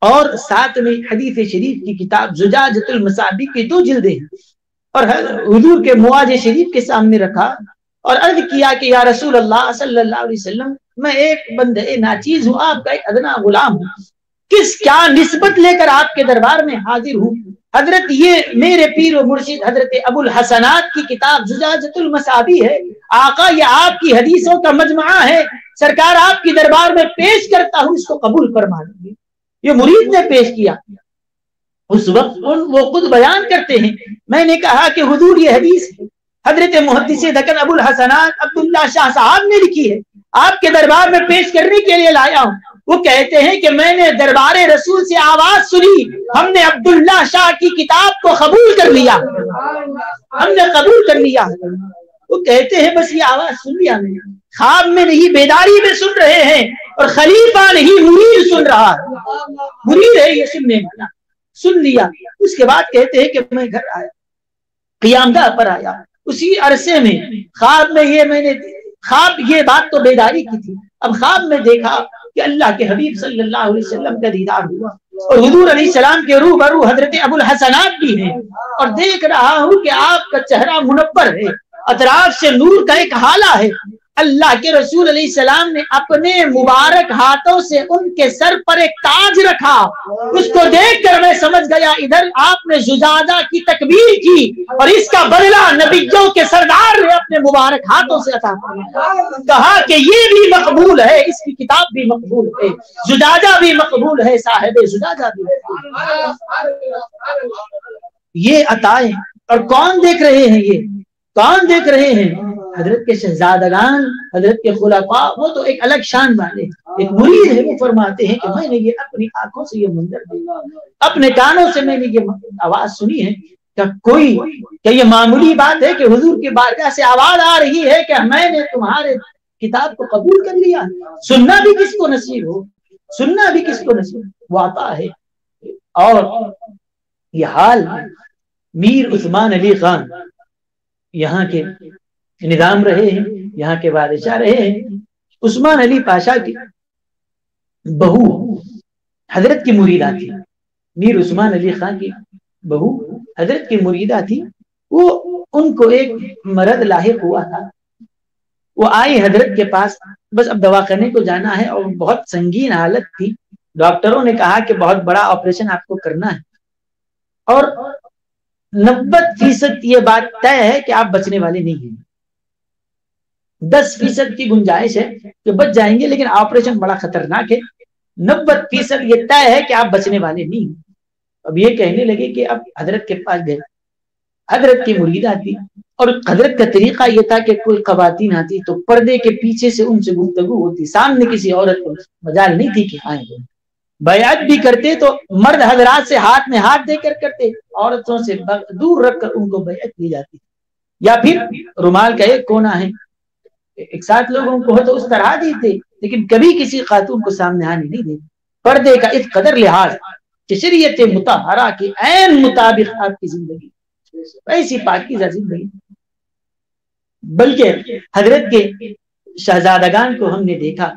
और साथ में हदीस शरीफ की किताब जुजाजतुल मसाबी की दो जिल्दे हैं। और हजूर के मुआज शरीफ के सामने रखा और अर्ज़ किया कि या रसूल अल्लाह सल्लल्लाहु अलैहि वसल्लम मैं एक बंदे नाचीज हूँ, आपका एक अदना गुलाम हूँ। किस, क्या निस्बत लेकर आपके दरबार में हाजिर हूँ? हज़रत ये मेरे पीर मुर्शिद हज़रत अबुल हसनात की किताब जुजाजतुल मसाबी है। आका ये आपकी हदीसों का मजमा है। सरकार आपकी दरबार में पेश करता हूँ, इसको कबूल फरमा लीजिए ये मुरीद ने पेश किया। उस वक्त उन वो खुद बयान करते हैं। मैंने कहा कि हुजूर ये हदीस है। हज़रत मुहदस दकन अबुल हसनात अब्दुल्ला शाह साहब ने लिखी है। आपके दरबार में पेश करने के लिए लाया हूँ। वो कहते हैं कि मैंने दरबार रसूल से आवाज़ सुनी। हमने अब्दुल्ला शाह की किताब को कबूल कर लिया। हमने कबूल कर लिया। वो कहते हैं, बस ये आवाज़ सुन लिया मैंने। खाब में नहीं, बेदारी में सुन रहे हैं और खलीफा नहीं मुरीद सुन रहा मुरीद है ये सुनने वाला। सुन लिया। उसके बाद कहते हैं कि मैं घर आया। कियामदा पर आया। उसी अरसे में खाब में ये मैंने खाब ये बात तो बेदारी की थी। अब ख्वाब में देखा कि अल्लाह के हबीब सल्लल्लाहु अलैहि वसल्लम का दीदार हुआ। और हजूर अली सलाम के रू बरू हज़रत अबुल हसनात भी हैं। और देख रहा हूँ कि आपका चेहरा मुनबर है अतराफ से नूर का एक हाला है। अल्लाह के रसूल अली सलाम ने अपने मुबारक हाथों से उनके सर पर एक ताज रखा। उसको देखकर मैं समझ गया, इधर आपने जुजादा की तकबीर की और इसका बदला नबीजों के सरदार ने अपने मुबारक हाथों से अता कहा कि ये भी मकबूल है, इसकी किताब भी मकबूल है, जुजादा भी मकबूल है, साहेब जुजादा भी ये अताए, और कौन देख रहे हैं ये? कौन देख रहे हैं? हज़रत के शहजादगान, हज़रत के खुलाफा, वो तो एक अलग शान वाले एक मुरीद है, वो फरमाते हैं कि मैंने ये अपनी आँखों से ये मंजर देखा। अपने कानों से मैंने ये आवाज़ सुनी है क्या कोई क्या ये मामूली बात है कि हुजूर की बारगाह से आवाज़ आ रही है कि मैंने तुम्हारे किताब को कबूल कर लिया। सुनना भी किसको नसीब हो? सुनना भी किसको नसीब वो आता है। और यह हाल मीर उस्मान अली खान, यहाँ के निज़ाम रहे हैं, यहाँ के बादशाह रहे हैं। उस्मान अली पाशा की बहू हज़रत की मुरीदा थी। मीर उस्मान अली खान की बहू हज़रत की मुरीदा थी। वो उनको एक मरद लाहिक हुआ था। वो आई हज़रत के पास, बस अब दवा करने को जाना है और बहुत संगीन हालत थी। डॉक्टरों ने कहा कि बहुत बड़ा ऑपरेशन आपको करना है। और नब्बे फ़ीसद ये बात तय है कि आप बचने वाले नहीं हैं। दस फ़ीसद की गुंजाइश है कि बच जाएँगे, लेकिन ऑपरेशन बड़ा खतरनाक है। नब्बे फ़ीसद ये तय है कि आप बचने वाले नहीं अब ये कहने लगे कि अब हज़रत के पास गए। हज़रत की मुरीदा थी और हज़रत का तरीका ये था कि कोई खवातीन आती तो पर्दे के पीछे से उनसे गुफ्तगु होती। सामने किसी औरत को मजाल नहीं थी कि आए बयात भी करते तो मर्द हजरात से हाथ में हाथ देकर करते। औरतों से दूर रखकर उनको बयात दी जाती। या फिर रुमाल का एक कोना है? एक साथ लोगों को तो उस तरह दी थे लेकिन कभी किसी खातून को सामने आने नहीं देते। पर्दे का इस कदर लिहाज शरीयत मुताहरा के एन मुताबिक आपकी ज़िंदगी, ऐसी पाकिजा ज़िंदगी। बल्कि हज़रत के शहजादगान को हमने देखा,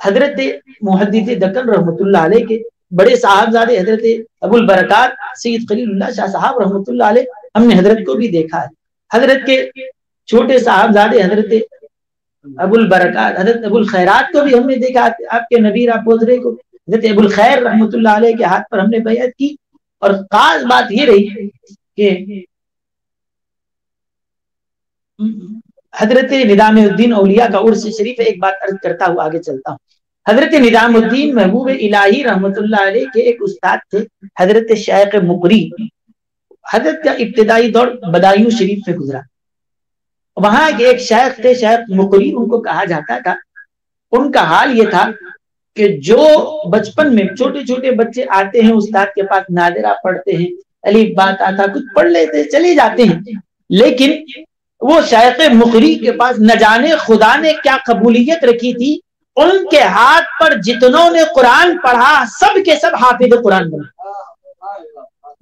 हज़रत मुहदीद दक्कन अलैह के बड़े साहबजादे हज़रत अबुल बरकत, सैयद खलीलुल्लाह शाह साहब अलैह, हमने हज़रत को भी देखा है। हज़रत के छोटे साहबजादे हज़रत अबुल बरकत, हज़रत अबुल खैरात को भी हमने देखा, आपके नबीर, आप पोतरे को हज़रत अबुल खैर अलैह के हाथ पर हमने बैत की और खास बात ये रही कि हज़रत निदामुद्दीन औलिया का उर्स शरीफ एक बात अर्ज़ करता हुआ आगे चलता हूँ। हज़रत निदामुद्दीन महबूब इलाही रहमत के एक उस्ताद थे, हज़रत शेख मुकरी। हज़रत का इब्तदाई दौर बदायूं शरीफ में गुजरा। वहाँ एक शेख थे शेख मुकरी, उनको कहा जाता था। उनका हाल ये था कि जो बचपन में छोटे छोटे बच्चे आते हैं, उस्ताद के पास नादिरा पढ़ते हैं अली बात आता, कुछ पढ़ लेते, चले जाते हैं। लेकिन वो शायक मुखरी के पास न जाने खुदा ने क्या कबूलियत रखी थी, उनके हाथ पर जितनों ने कुरान पढ़ा, सब के सब हाफिज कुरान बने।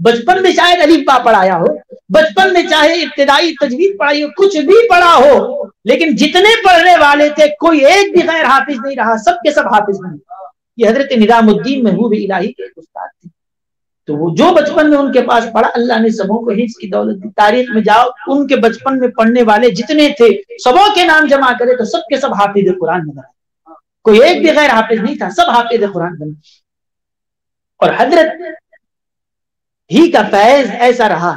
बचपन में शायद अलीफा पढ़ाया हो। बचपन में चाहे इब्तदाई तजवीज पढ़ाई हो, कुछ भी पढ़ा हो, लेकिन जितने पढ़ने वाले थे, कोई एक भी गैर हाफिज नहीं रहा सब के सब हाफिज बने ये हज़रत निजामुद्दीन महबूब इलाही के उस्ताद थे। तो वो जो बचपन में उनके पास पढ़ा, अल्लाह ने सबों को हिज की दौलत दी। तारीख में जाओ, उनके बचपन में पढ़ने वाले जितने थे, सबों के नाम जमा करे तो सबके सब हाफिज कुरान नज़र आए कोई एक भी गैर हाफिज नहीं था, सब हाफिज कुरान बने। और हज़रत ही का फैज ऐसा रहा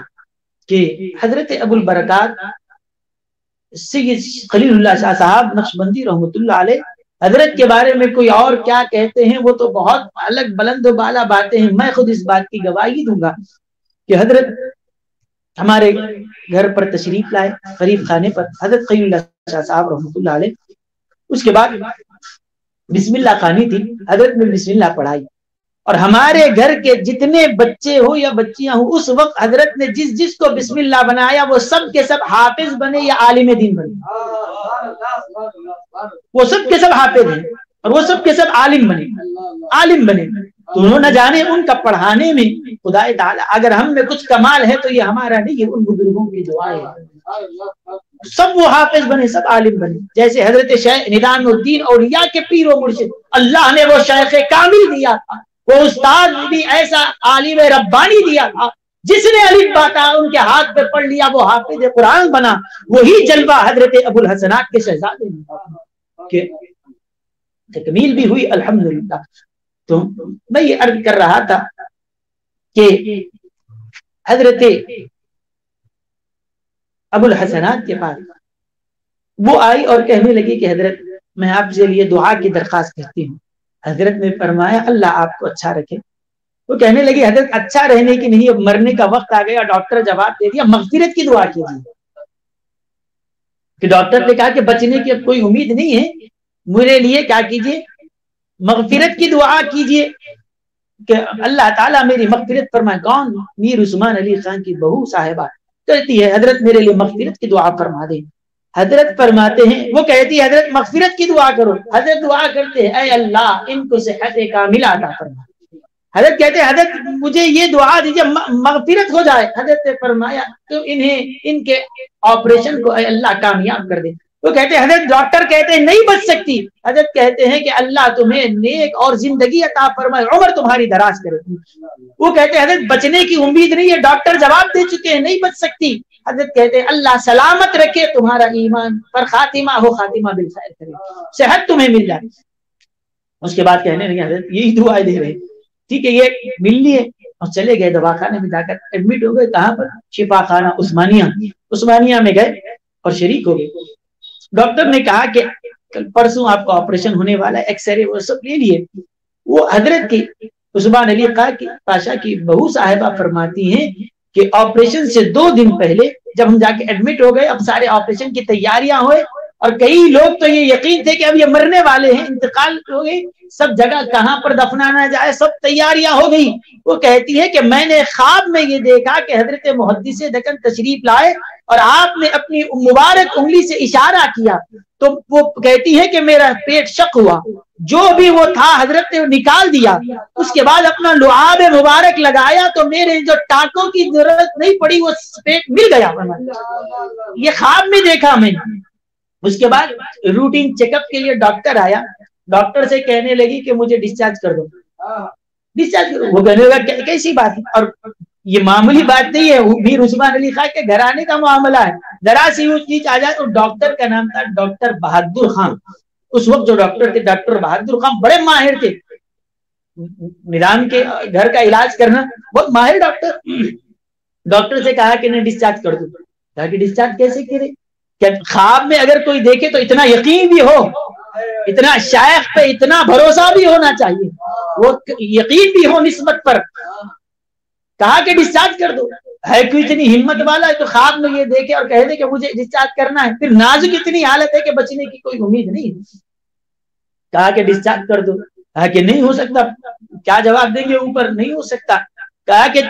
कि हज़रत अबुल बरकत खलीलुल्लाह शाह साहब नक्शबंदी अलैह, हज़रत के बारे में कोई और क्या कहते हैं, वो तो बहुत अलग बुलंद बाला बातें हैं। मैं खुद इस बात की गवाही दूँगा कि हज़रत हमारे घर पर तशरीफ़ लाए गरीब खाने पर। हज़रत खलील शाह साहब रहमतुल्लाह उसके बाद बिस्मिल्लाह खानी थी, हज़रत ने बिस्मिल्लाह पढ़ाई। और हमारे घर के जितने बच्चे हो या बच्चियाँ हो, उस वक्त हज़रत ने जिस जिसको बिस्मिल्लाह बनाया, वो सब के सब हाफिज बने या आलिम दीन बने? वो सब के सब हाफिज हैं और वो सब के सब आलिम बने। आलिम बने। तो उन्होंने जाने उनका पढ़ाने में, खुदा अगर हम में कुछ कमाल है तो ये हमारा नहीं है उन बुज़ुर्गों की दुआ है। सब वो हाफिज बने, सब आलिम बने। जैसे हज़रत शेख निदानुद्दीन और या के पीरो मुर्शिद, अल्लाह ने वो शेख कामिल दिया था। वो उस्ताद भी ऐसा आलिम रब्बानी दिया था, जिसने अली बाता उनके हाथ पे पढ़ लिया, वो हाफिज कुरान बना, वही जलवा हज़रत अबुल हसनात के शहजादे के तकमील भी हुई, अल्हम्दुलिल्लाह। तो मैं ये अर्ज़ कर रहा था कि हज़रत अबुल हसनात के पास वो आई और कहने लगी कि हज़रत, मैं आपसे लिए दुआ की दरखास्त करती हूँ। हज़रत ने फरमाया, अल्लाह आपको अच्छा रखे। वो कहने लगी, हज़रत अच्छा रहने की नहीं, अब मरने का वक्त आ गया, डॉक्टर जवाब दे दिया, मगफिरत की दुआ कीजिए कि डॉक्टर ने कहा कि बचने की अब कोई उम्मीद नहीं है, मेरे लिए क्या कीजिए? मगफिरत की दुआ कीजिए, कि अल्लाह ताला मेरी मगफिरत फरमाए। कौन? मीर उस्मान अली खान की बहू साहिबा। कहती है, हज़रत मेरे लिए मगफिरत की दुआ फरमा दे। हज़रत फरमाते हैं, वो कहती है, हज़रत, मगफिरत की दुआ करो। हज़रत दुआ करते हैं अल्लाह, इनको सेहत कामिला अदा फरमा। हज़रत कहते हैं, हज़रत, मुझे ये दुआ दीजिए मगफिरत हो जाए। हज़रत ने फरमाया तो इन्हें, इनके ऑपरेशन को अल्लाह, कामयाब कर दे। तो कहते हज़रत डॉक्टर कहते हैं, नहीं बच सकती। हज़रत कहते हैं कि अल्लाह तुम्हें नेक और ज़िंदगी अता फरमाए, उम्र तुम्हारी दराज करे वो कहते हज़रत बचने की उम्मीद नहीं है डॉक्टर जवाब दे चुके हैं, नहीं बच सकती। हज़रत कहते हैं, अल्लाह सलामत रखे, तुम्हारा ईमान पर खातिमा हो, खातिमा बिल खैर करे। सेहत तुम्हें मिल जाए। उसके बाद कहने लगे, हज़रत, यही दुआएँ दे रहे ठीक है, ये मिल लिए और चले गए दवाखाने में जाकर। एडमिट हो गए, कहाँ पर? शिफा खाना, उस्मानिया। उस्मानिया में गए और शरीक हो गए। डॉक्टर ने कहा कि कल परसों आपका ऑपरेशन होने वाला है, एक्सरे वो सब ले लिए। वो हज़रत की, उस्मान अली खा की, पाशा की बहू साहिबा फरमाती हैं कि ऑपरेशन से दो दिन पहले जब हम जाके एडमिट हो गए, अब सारे ऑपरेशन की तैयारियाँ हुए और कई लोग तो ये यकीन थे कि अब ये मरने वाले हैं, इंतकाल हो गई। सब जगह कहाँ पर दफनाना जाए, सब तैयारियाँ हो गई। वो कहती है कि मैंने ख्वाब में ये देखा कि हज़रत मुहदस दकन तशरीफ़ लाए और आपने अपनी मुबारक उंगली से इशारा किया। तो वो कहती है कि मेरा पेट शक हुआ। जो भी वो था, हज़रत ने निकाल दिया। उसके बाद अपना लुआब मुबारक लगाया तो मेरे जो टाकों की ज़रूरत नहीं पड़ी, वो पेट मिल गया। ये ख्वाब में देखा मैंने। उसके बाद रूटीन चेकअप के लिए डॉक्टर आया। डॉक्टर से कहने लगी कि मुझे डिस्चार्ज कर दो। डिस्चार्ज करो वो कहने लगा कैसी बात है? और ये मामूली बात नहीं है। मीर उस्मान अली खान के घर आने का मामला है। जरा सी वो चीज़ आ जाए तो डॉक्टर का नाम था डॉक्टर बहादुर खान। उस वक्त जो डॉक्टर थे डॉक्टर बहादुर खान बड़े माहिर थे। निदान के घर का इलाज करना, बहुत माहिर डॉक्टर डॉक्टर से कहा कि नहीं डिस्चार्ज कर दो। कहा कि डिस्चार्ज कैसे करे? ख्वाब में अगर कोई देखे तो इतना यकीन भी हो, इतना शायख पे इतना भरोसा भी होना चाहिए। वो यकीन भी हो निस्बत पर। कहा कि डिस्चार्ज कर दो। है कोई इतनी हिम्मत वाला है तो ख्वाब में ये देखे और कह दे कि मुझे डिस्चार्ज करना है। फिर नाजुक इतनी हालत है कि बचने की कोई उम्मीद नहीं कहा कि डिस्चार्ज कर दो। कहा कि नहीं हो सकता। क्या जवाब देंगे ऊपर? नहीं हो सकता। कहा कि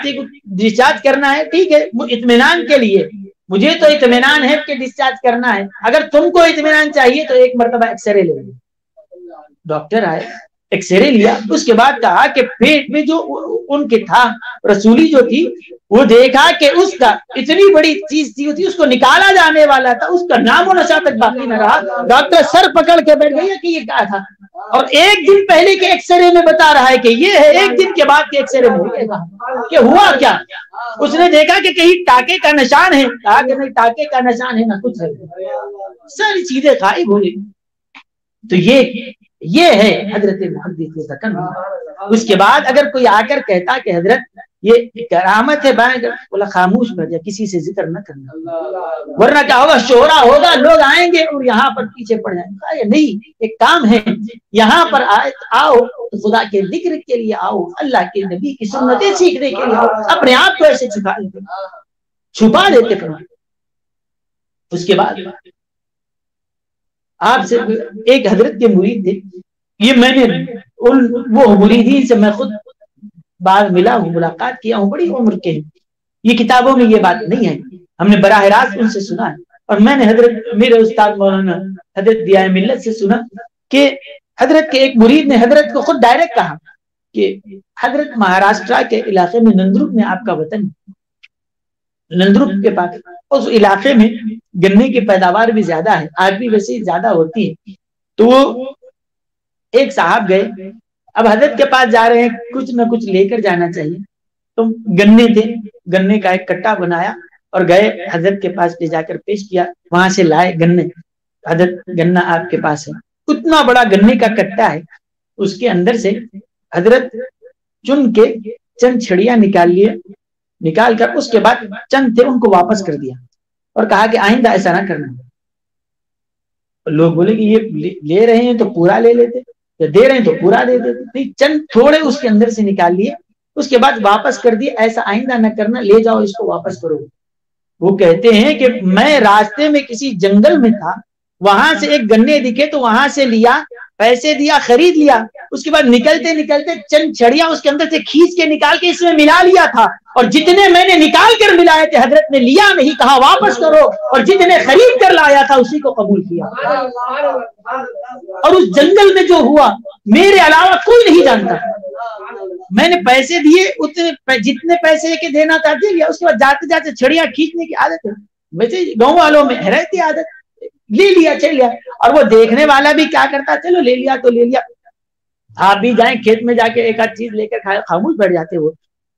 डिस्चार्ज करना है। ठीक है इतमान के लिए। मुझे तो इतमान है कि डिस्चार्ज करना है। अगर तुमको इतमान चाहिए तो एक मरतबा एक्सरे ले। डॉक्टर आए। एक्सरे लिया। उसके बाद कहा कि पेट में जो उनके था रसूली जो थी वो देखा कि उसका इतनी बड़ी चीज़ थी, थी उसको निकाला जाने वाला था उसका नामो नशा तक बाकी न रहा। डॉक्टर सर पकड़ के बैठ गया कि ये क्या था? और एक दिन पहले के एक्सरे में बता रहा है कि ये है एक दिन के बाद के एक्सरे में कि हुआ क्या? उसने देखा कि कहीं टाके का निशान है। कहा कि नहीं टाके का निशान है ना कुछ है। सारी चीज़ें हो गई। तो ये ये है हज़रत उसके बाद अगर कोई आकर कहता कि हज़रत, ये करामत है बाएँ बोला, खामोश कर जा, किसी से ज़िक्र न करना। वरना क्या होगा, शोरा होगा, लोग आएँगे और यहाँ पर पीछे पड़ जाएँगे। नहीं, एक काम है, यहाँ पर आए, आओ, खुदा के ज़िक्र के लिए आओ, अल्लाह के नबी की सुन्नतें सीखने के लिए आओ, अपने आप को ऐसे छुपा लेते छुपा फरमा उसके बाद आपसे एक हज़रत के मुरीद थे। ये मैंने उन, वो मुरीदी से मैं खुद बाद मिला हूँ, मुलाकात किया हूँ, बड़ी उम्र के। ये किताबों में ये बात नहीं है। हमने बराह रास्त उनसे सुना है और मैंने हज़रत, मेरे उस्ताद मौलाना हज़रत दिया मिल्लत से सुना कि हज़रत के एक मुरीद ने हज़रत को खुद डायरेक्ट कहा कि हज़रत महाराष्ट्र के इलाके में नंदरुप में आपका वतन नंदरुप के पास। उस इलाके में गन्ने की पैदावार भी ज़्यादा है, आज भी वैसे ज़्यादा होती है। तो एक साहब गए, अब हज़रत के पास जा रहे हैं, कुछ ना कुछ लेकर जाना चाहिए। तो गन्ने थे, गन्ने का एक कट्टा बनाया और गए, हज़रत के पास ले जाकर पेश किया, वहाँ से लाए गन्ने। हज़रत, गन्ना आपके पास है। उतना बड़ा गन्ने का कट्टा है, उसके अंदर से हज़रत चुन के चंद छड़िया निकाल लिए निकाल कर उसके बाद चंद थे, उनको वापस कर दिया। और कहा कि आइंदा ऐसा ना करना। लोग बोले कि ये ले रहे हैं तो पूरा ले लेते, या दे रहे हैं तो पूरा दे देते। नहीं, चंद थोड़े उसके अंदर से निकाल लिए, उसके बाद वापस कर दिए, ऐसा आइंदा न करना, ले जाओ इसको वापस करो। वो कहते हैं कि मैं रास्ते में किसी जंगल में था, वहाँ से एक गन्ने दिखे तो वहाँ से लिया, पैसे दिया, खरीद लिया। उसके बाद निकलते निकलते चंद छड़िया उसके अंदर से खींच के निकाल के इसमें मिला लिया था। और जितने मैंने निकाल कर मिलाए थे, हज़रत ने लिया नहीं, कहा वापस करो। और जितने खरीद कर लाया था, उसी को कबूल किया। और उस जंगल में जो हुआ, मेरे अलावा कोई नहीं जानता। मैंने पैसे दिए, उतने जितने पैसे के देना था, दे लिया। उसके बाद जाते जाते छड़िया खींचने की आदत है। वैसे गाँव वालों में रहती आदत। ले लिया, चल लिया और वो देखने वाला भी क्या करता, चलो ले लिया तो ले लिया। आप भी जाए, खेत में जाके एक आध चीज़ लेकर खामोश बैठ जाते हो।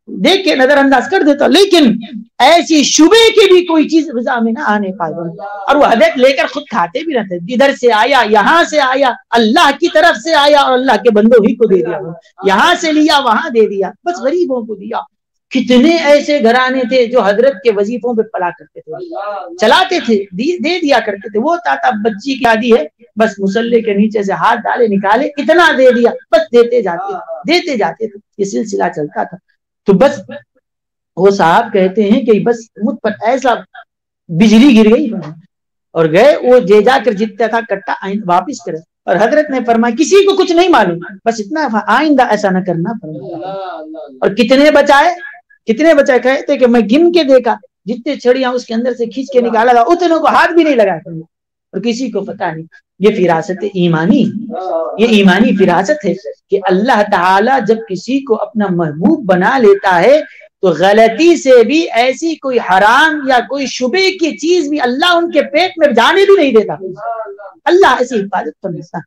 देख के नजरअंदाज कर देता लेकिन ऐसी शुबे की भी कोई चीज़ रजा में ना आने पाए। और वो हदत लेकर खुद खाते भी रहते इधर से आया, यहाँ से आया, अल्लाह की तरफ़ से आया और अल्लाह के बंदो ही को दे दिया। यहाँ से लिया, वहाँ दे दिया। बस गरीबों को दिया। कितने ऐसे घराने थे जो हज़रत के वजीफों पे पला करते थे। चलाते थे दे दिया करते थे। वो ताता बच्ची की आदि है बस मुसल्ले के नीचे से हाथ डाले निकाले इतना दे दिया बस देते जाते देते जाते थे। ये सिलसिला चलता था। तो बस वो साहब कहते हैं कि बस मुझ पर ऐसा बिजली गिर गई और गए वो जे जाकर जितना था कट्टा वापिस करे। और हज़रत ने फरमाया किसी को कुछ नहीं मालूम बस इतना आइंदा ऐसा ना करना पड़ेगा। और कितने बचाए? कितने बचाए कहते कि मैं गिन के देखा, जितने छड़िया उसके अंदर से खींच के निकाला था, उतनों को हाथ भी नहीं लगा और किसी को पता नहीं, ये फिरासत ईमानी, ये ईमानी फिरासत है कि अल्लाह ताला जब किसी को अपना महबूब बना लेता है तो गलती से भी ऐसी कोई हराम या कोई शुबे की चीज़ भी अल्लाह उनके पेट में जाने भी नहीं देता। अल्लाह ऐसी हिफाजत फरमाता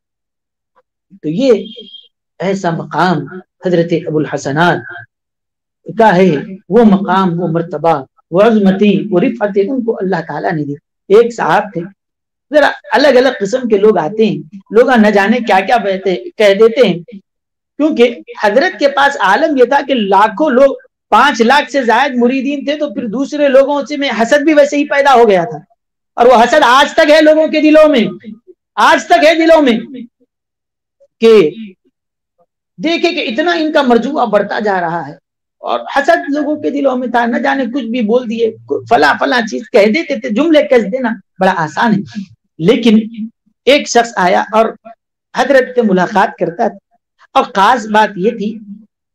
तो ये ऐसा मकाम हज़रत अबुल हसनात का है, वो मकाम, वो मरतबा, वो अजमती, वो रिफत उनको अल्लाह ताला ने दी एक साहब थे, जरा अलग अलग किस्म के लोग आते हैं, लोग न जाने क्या क्या कहते कह देते हैं। क्योंकि हज़रत के पास आलम यह था कि लाखों लोग, पाँच लाख से जायद मुरीदीन थे तो फिर दूसरे लोगों से में हसद भी वैसे ही पैदा हो गया था। और वो हसद आज तक है लोगों के दिलों में, आज तक है दिलों में कि देखे कि इतना इनका मरजुआ बढ़ता जा रहा है। और हसद लोगों के दिलों में था, न जाने कुछ भी बोल दिए फला फला चीज़ कह देते थे, जुमले कह देना, बड़ा आसान है। लेकिन एक शख्स आया और हज़रत से मुलाकात करता था। और खास बात यह थी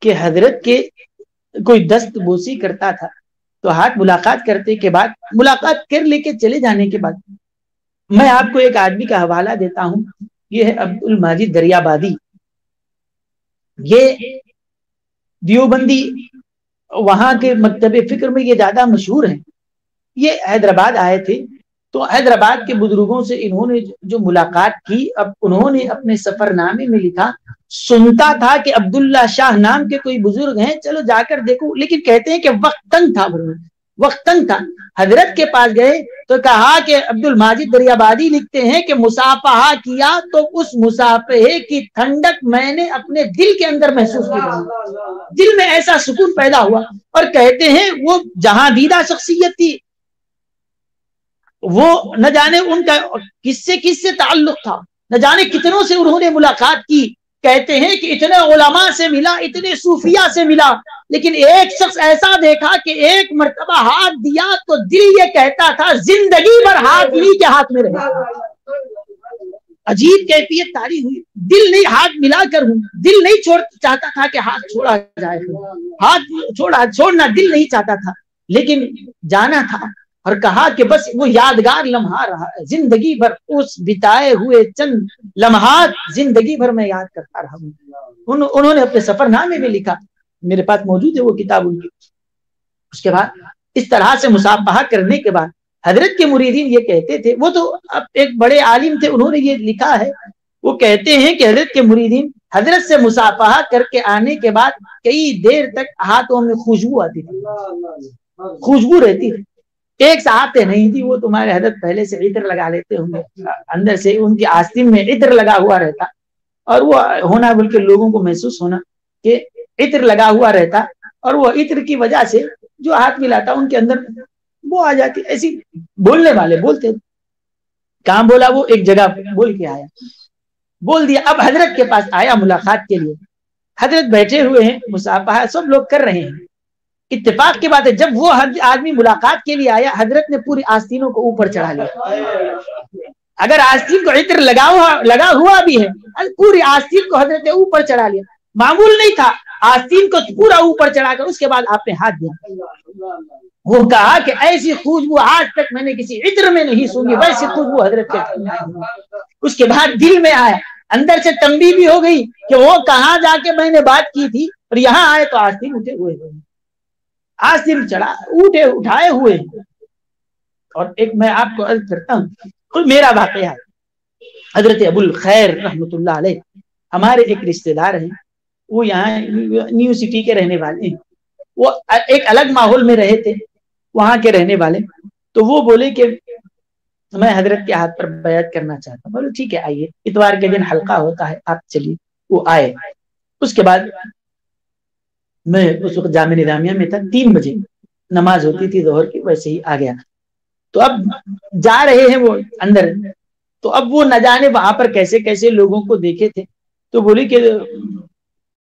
कि हज़रत के कोई दस्त बोसी करता था। तो हाथ मुलाकात करते के बाद, मुलाकात कर लेके चले जाने के बाद, मैं आपको एक आदमी का हवाला देता हूँ। ये है अब्दुल माजिद दरियाबादी। ये दियोबंदी वहाँ के मकतब फ़िक्र में ये ज़्यादा मशहूर है। ये हैदराबाद आए थे तो हैदराबाद के बुज़ुर्गों से इन्होंने जो मुलाकात की, अब उन्होंने अपने सफरनामे में लिखा, सुनता था कि अब्दुल्ला शाह नाम के कोई बुज़ुर्ग हैं, चलो जाकर देखो, लेकिन कहते हैं कि वक्त तंग था वक्तन था। हज़रत के पास गए तो कहा कि अब्दुल माजिद दरियाबादी लिखते हैं कि मुसाफहा किया तो उस मुसाफे की ठंडक मैंने अपने दिल के अंदर महसूस की। दिल में ऐसा सुकून पैदा हुआ और कहते हैं वो जहाँ दीदा शख्सियत थी, वो न जाने उनका किससे किससे ताल्लुक था, न जाने कितनों से उन्होंने मुलाकात की कहते हैं कि इतने उलमा से मिला, इतने सूफिया से मिला, लेकिन एक शख्स ऐसा देखा कि एक मरतबा हाथ दिया तो दिल ये कहता था, ज़िंदगी भर हाथ इन्हीं के हाथ में रहे। अजीब कैफियत तारी हुई। दिल नहीं, हाथ मिलाकर हूँ। दिल नहीं छोड़ चाहता था कि हाथ छोड़ा जाए। हाथ छोड़ा, छोड़ना दिल नहीं चाहता था। लेकिन जाना था। और कहा कि बस वो यादगार लम्हा रहा ज़िंदगी भर उस बिताए हुए चंद लम्हात ज़िंदगी भर मैं याद करता रहा हूँ। उन, उन्होंने अपने सफरनामे में लिखा मेरे पास मौजूद है वो किताब उनकी। उसके बाद इस तरह से मुसाफा करने के बाद हज़रत के मुरीदीन ये कहते थे वो तो अब एक बड़े आलिम थे उन्होंने ये लिखा है। वो कहते हैं कि हज़रत के मुरीदीन हज़रत से मुसाफा करके आने के बाद कई देर तक हाथों में खुशबू आती थी। खुशबू रहती थी। एक साहब थे, नहीं थी, वो तुम्हारे हज़रत पहले से इत्र लगा लेते होंगे। अंदर से उनकी आस्तीन में इत्र लगा हुआ रहता, और वो होना बोल के लोगों को महसूस होना कि इत्र लगा हुआ रहता, और वो इत्र की वजह से जो हाथ मिलाता, उनके अंदर वो आ जाती, ऐसी बोलने वाले बोलते। कहा बोला वो? एक जगह बोल के आया। बोल दिया, अब हज़रत के पास आया मुलाकात के लिए। हज़रत बैठे हुए हैं, मुसाफा, सब लोग कर रहे हैं। इत्तेफाक की बात है जब वो आदमी मुलाकात के लिए आया, हज़रत ने पूरी आस्तीनों को ऊपर चढ़ा लिया। अगर आस्तीन को इत्र लगा हुआ लगा हुआ भी है पूरी आस्तीन को हज़रत ने ऊपर चढ़ा लिया। मामूल नहीं था। आस्तीन को पूरा ऊपर चढ़ाकर उसके बाद आपने हाथ दिया। वो कहा कि ऐसी खुशबू आज तक मैंने किसी इत्र में नहीं सुनी, वैसी खुशबू हज़रत के उसके बाद दिल में आया। अंदर से तंबी भी हो गई कि वो कहा जाके मैंने बात की थी और यहाँ आए तो आस्तीन उठे हुए आसिम चढ़ा, उठे, उठाए हुए। और एक मैं आपको अर्ज़ करता हूँ, कोई मेरा वाकया है। हज़रत अबुल खैर अलैह, हमारे एक रिश्तेदार हैं, वो यहाँ न्यू सिटी के रहने वाले हैं। वो एक अलग माहौल में रहे थे, वहाँ के रहने वाले। तो वो बोले कि मैं हज़रत के हाथ पर बैत करना चाहता हूँ। बोले, ठीक है, आइए, इतवार के दिन हल्का होता है, आप चलिए, वो आए। उसके बाद मैं उस वक्त जाम निजामिया में था, तीन बजे। नमाज़ होती थी दोहर की, वैसे ही आ गया। तो अब जा रहे हैं वो अंदर। तो अब वो न जाने वहाँ पर कैसे कैसे लोगों को देखे थे। तो बोले कि,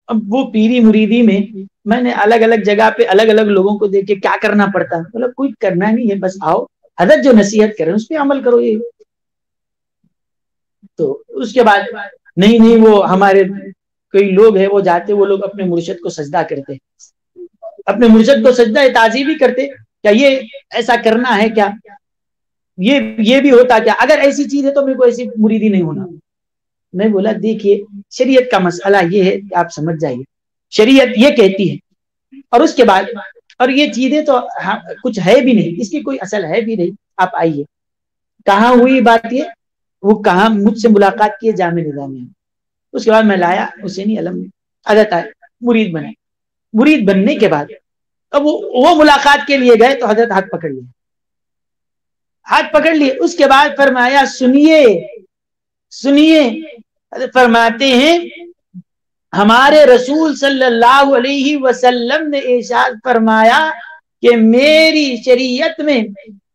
अब वो पीरी मुरीदी में मैंने अलग अलग जगह पे अलग अलग लोगों को देख के क्या करना पड़ता? है मतलब कोई करना नहीं है, बस आओ। हज़रत जो नसीहत करें, उस पर अमल करो ये। तो उसके बाद, नहीं नहीं, वो हमारे कई लोग हैं वो जाते वो लोग अपने मुर्शद को सजदा करते अपने मुर्शद को सजदा ताजी भी करते। क्या ये ऐसा करना है क्या? ये ये भी होता क्या? अगर ऐसी चीज़ है तो मेरे को ऐसी मुरीदी नहीं होना। मैं बोला देखिए शरीयत का मसला ये है कि आप समझ जाइए। शरीयत ये कहती है और उसके बाद और ये चीज़ें तो हाँ, कुछ है भी नहीं। इसकी कोई असल है भी नहीं। आप आइए। कहाँ हुई बात ये? वो कहा मुझसे मुलाकात किए जामे निजामिया। उसके बाद मैं लाया हुसैनी अलम आदत आए मुरीद बने। मुरीद बनने के बाद, अब वो वो मुलाकात के लिए गए तो हज़रत हाथ पकड़ लिए। हाथ पकड़ लिए, उसके बाद फरमाया, सुनिए सुनिए। फरमाते हैं, हमारे रसूल सल्लल्लाहु अलैहि वसल्लम ने इरशाद फरमाया कि मेरी शरीयत में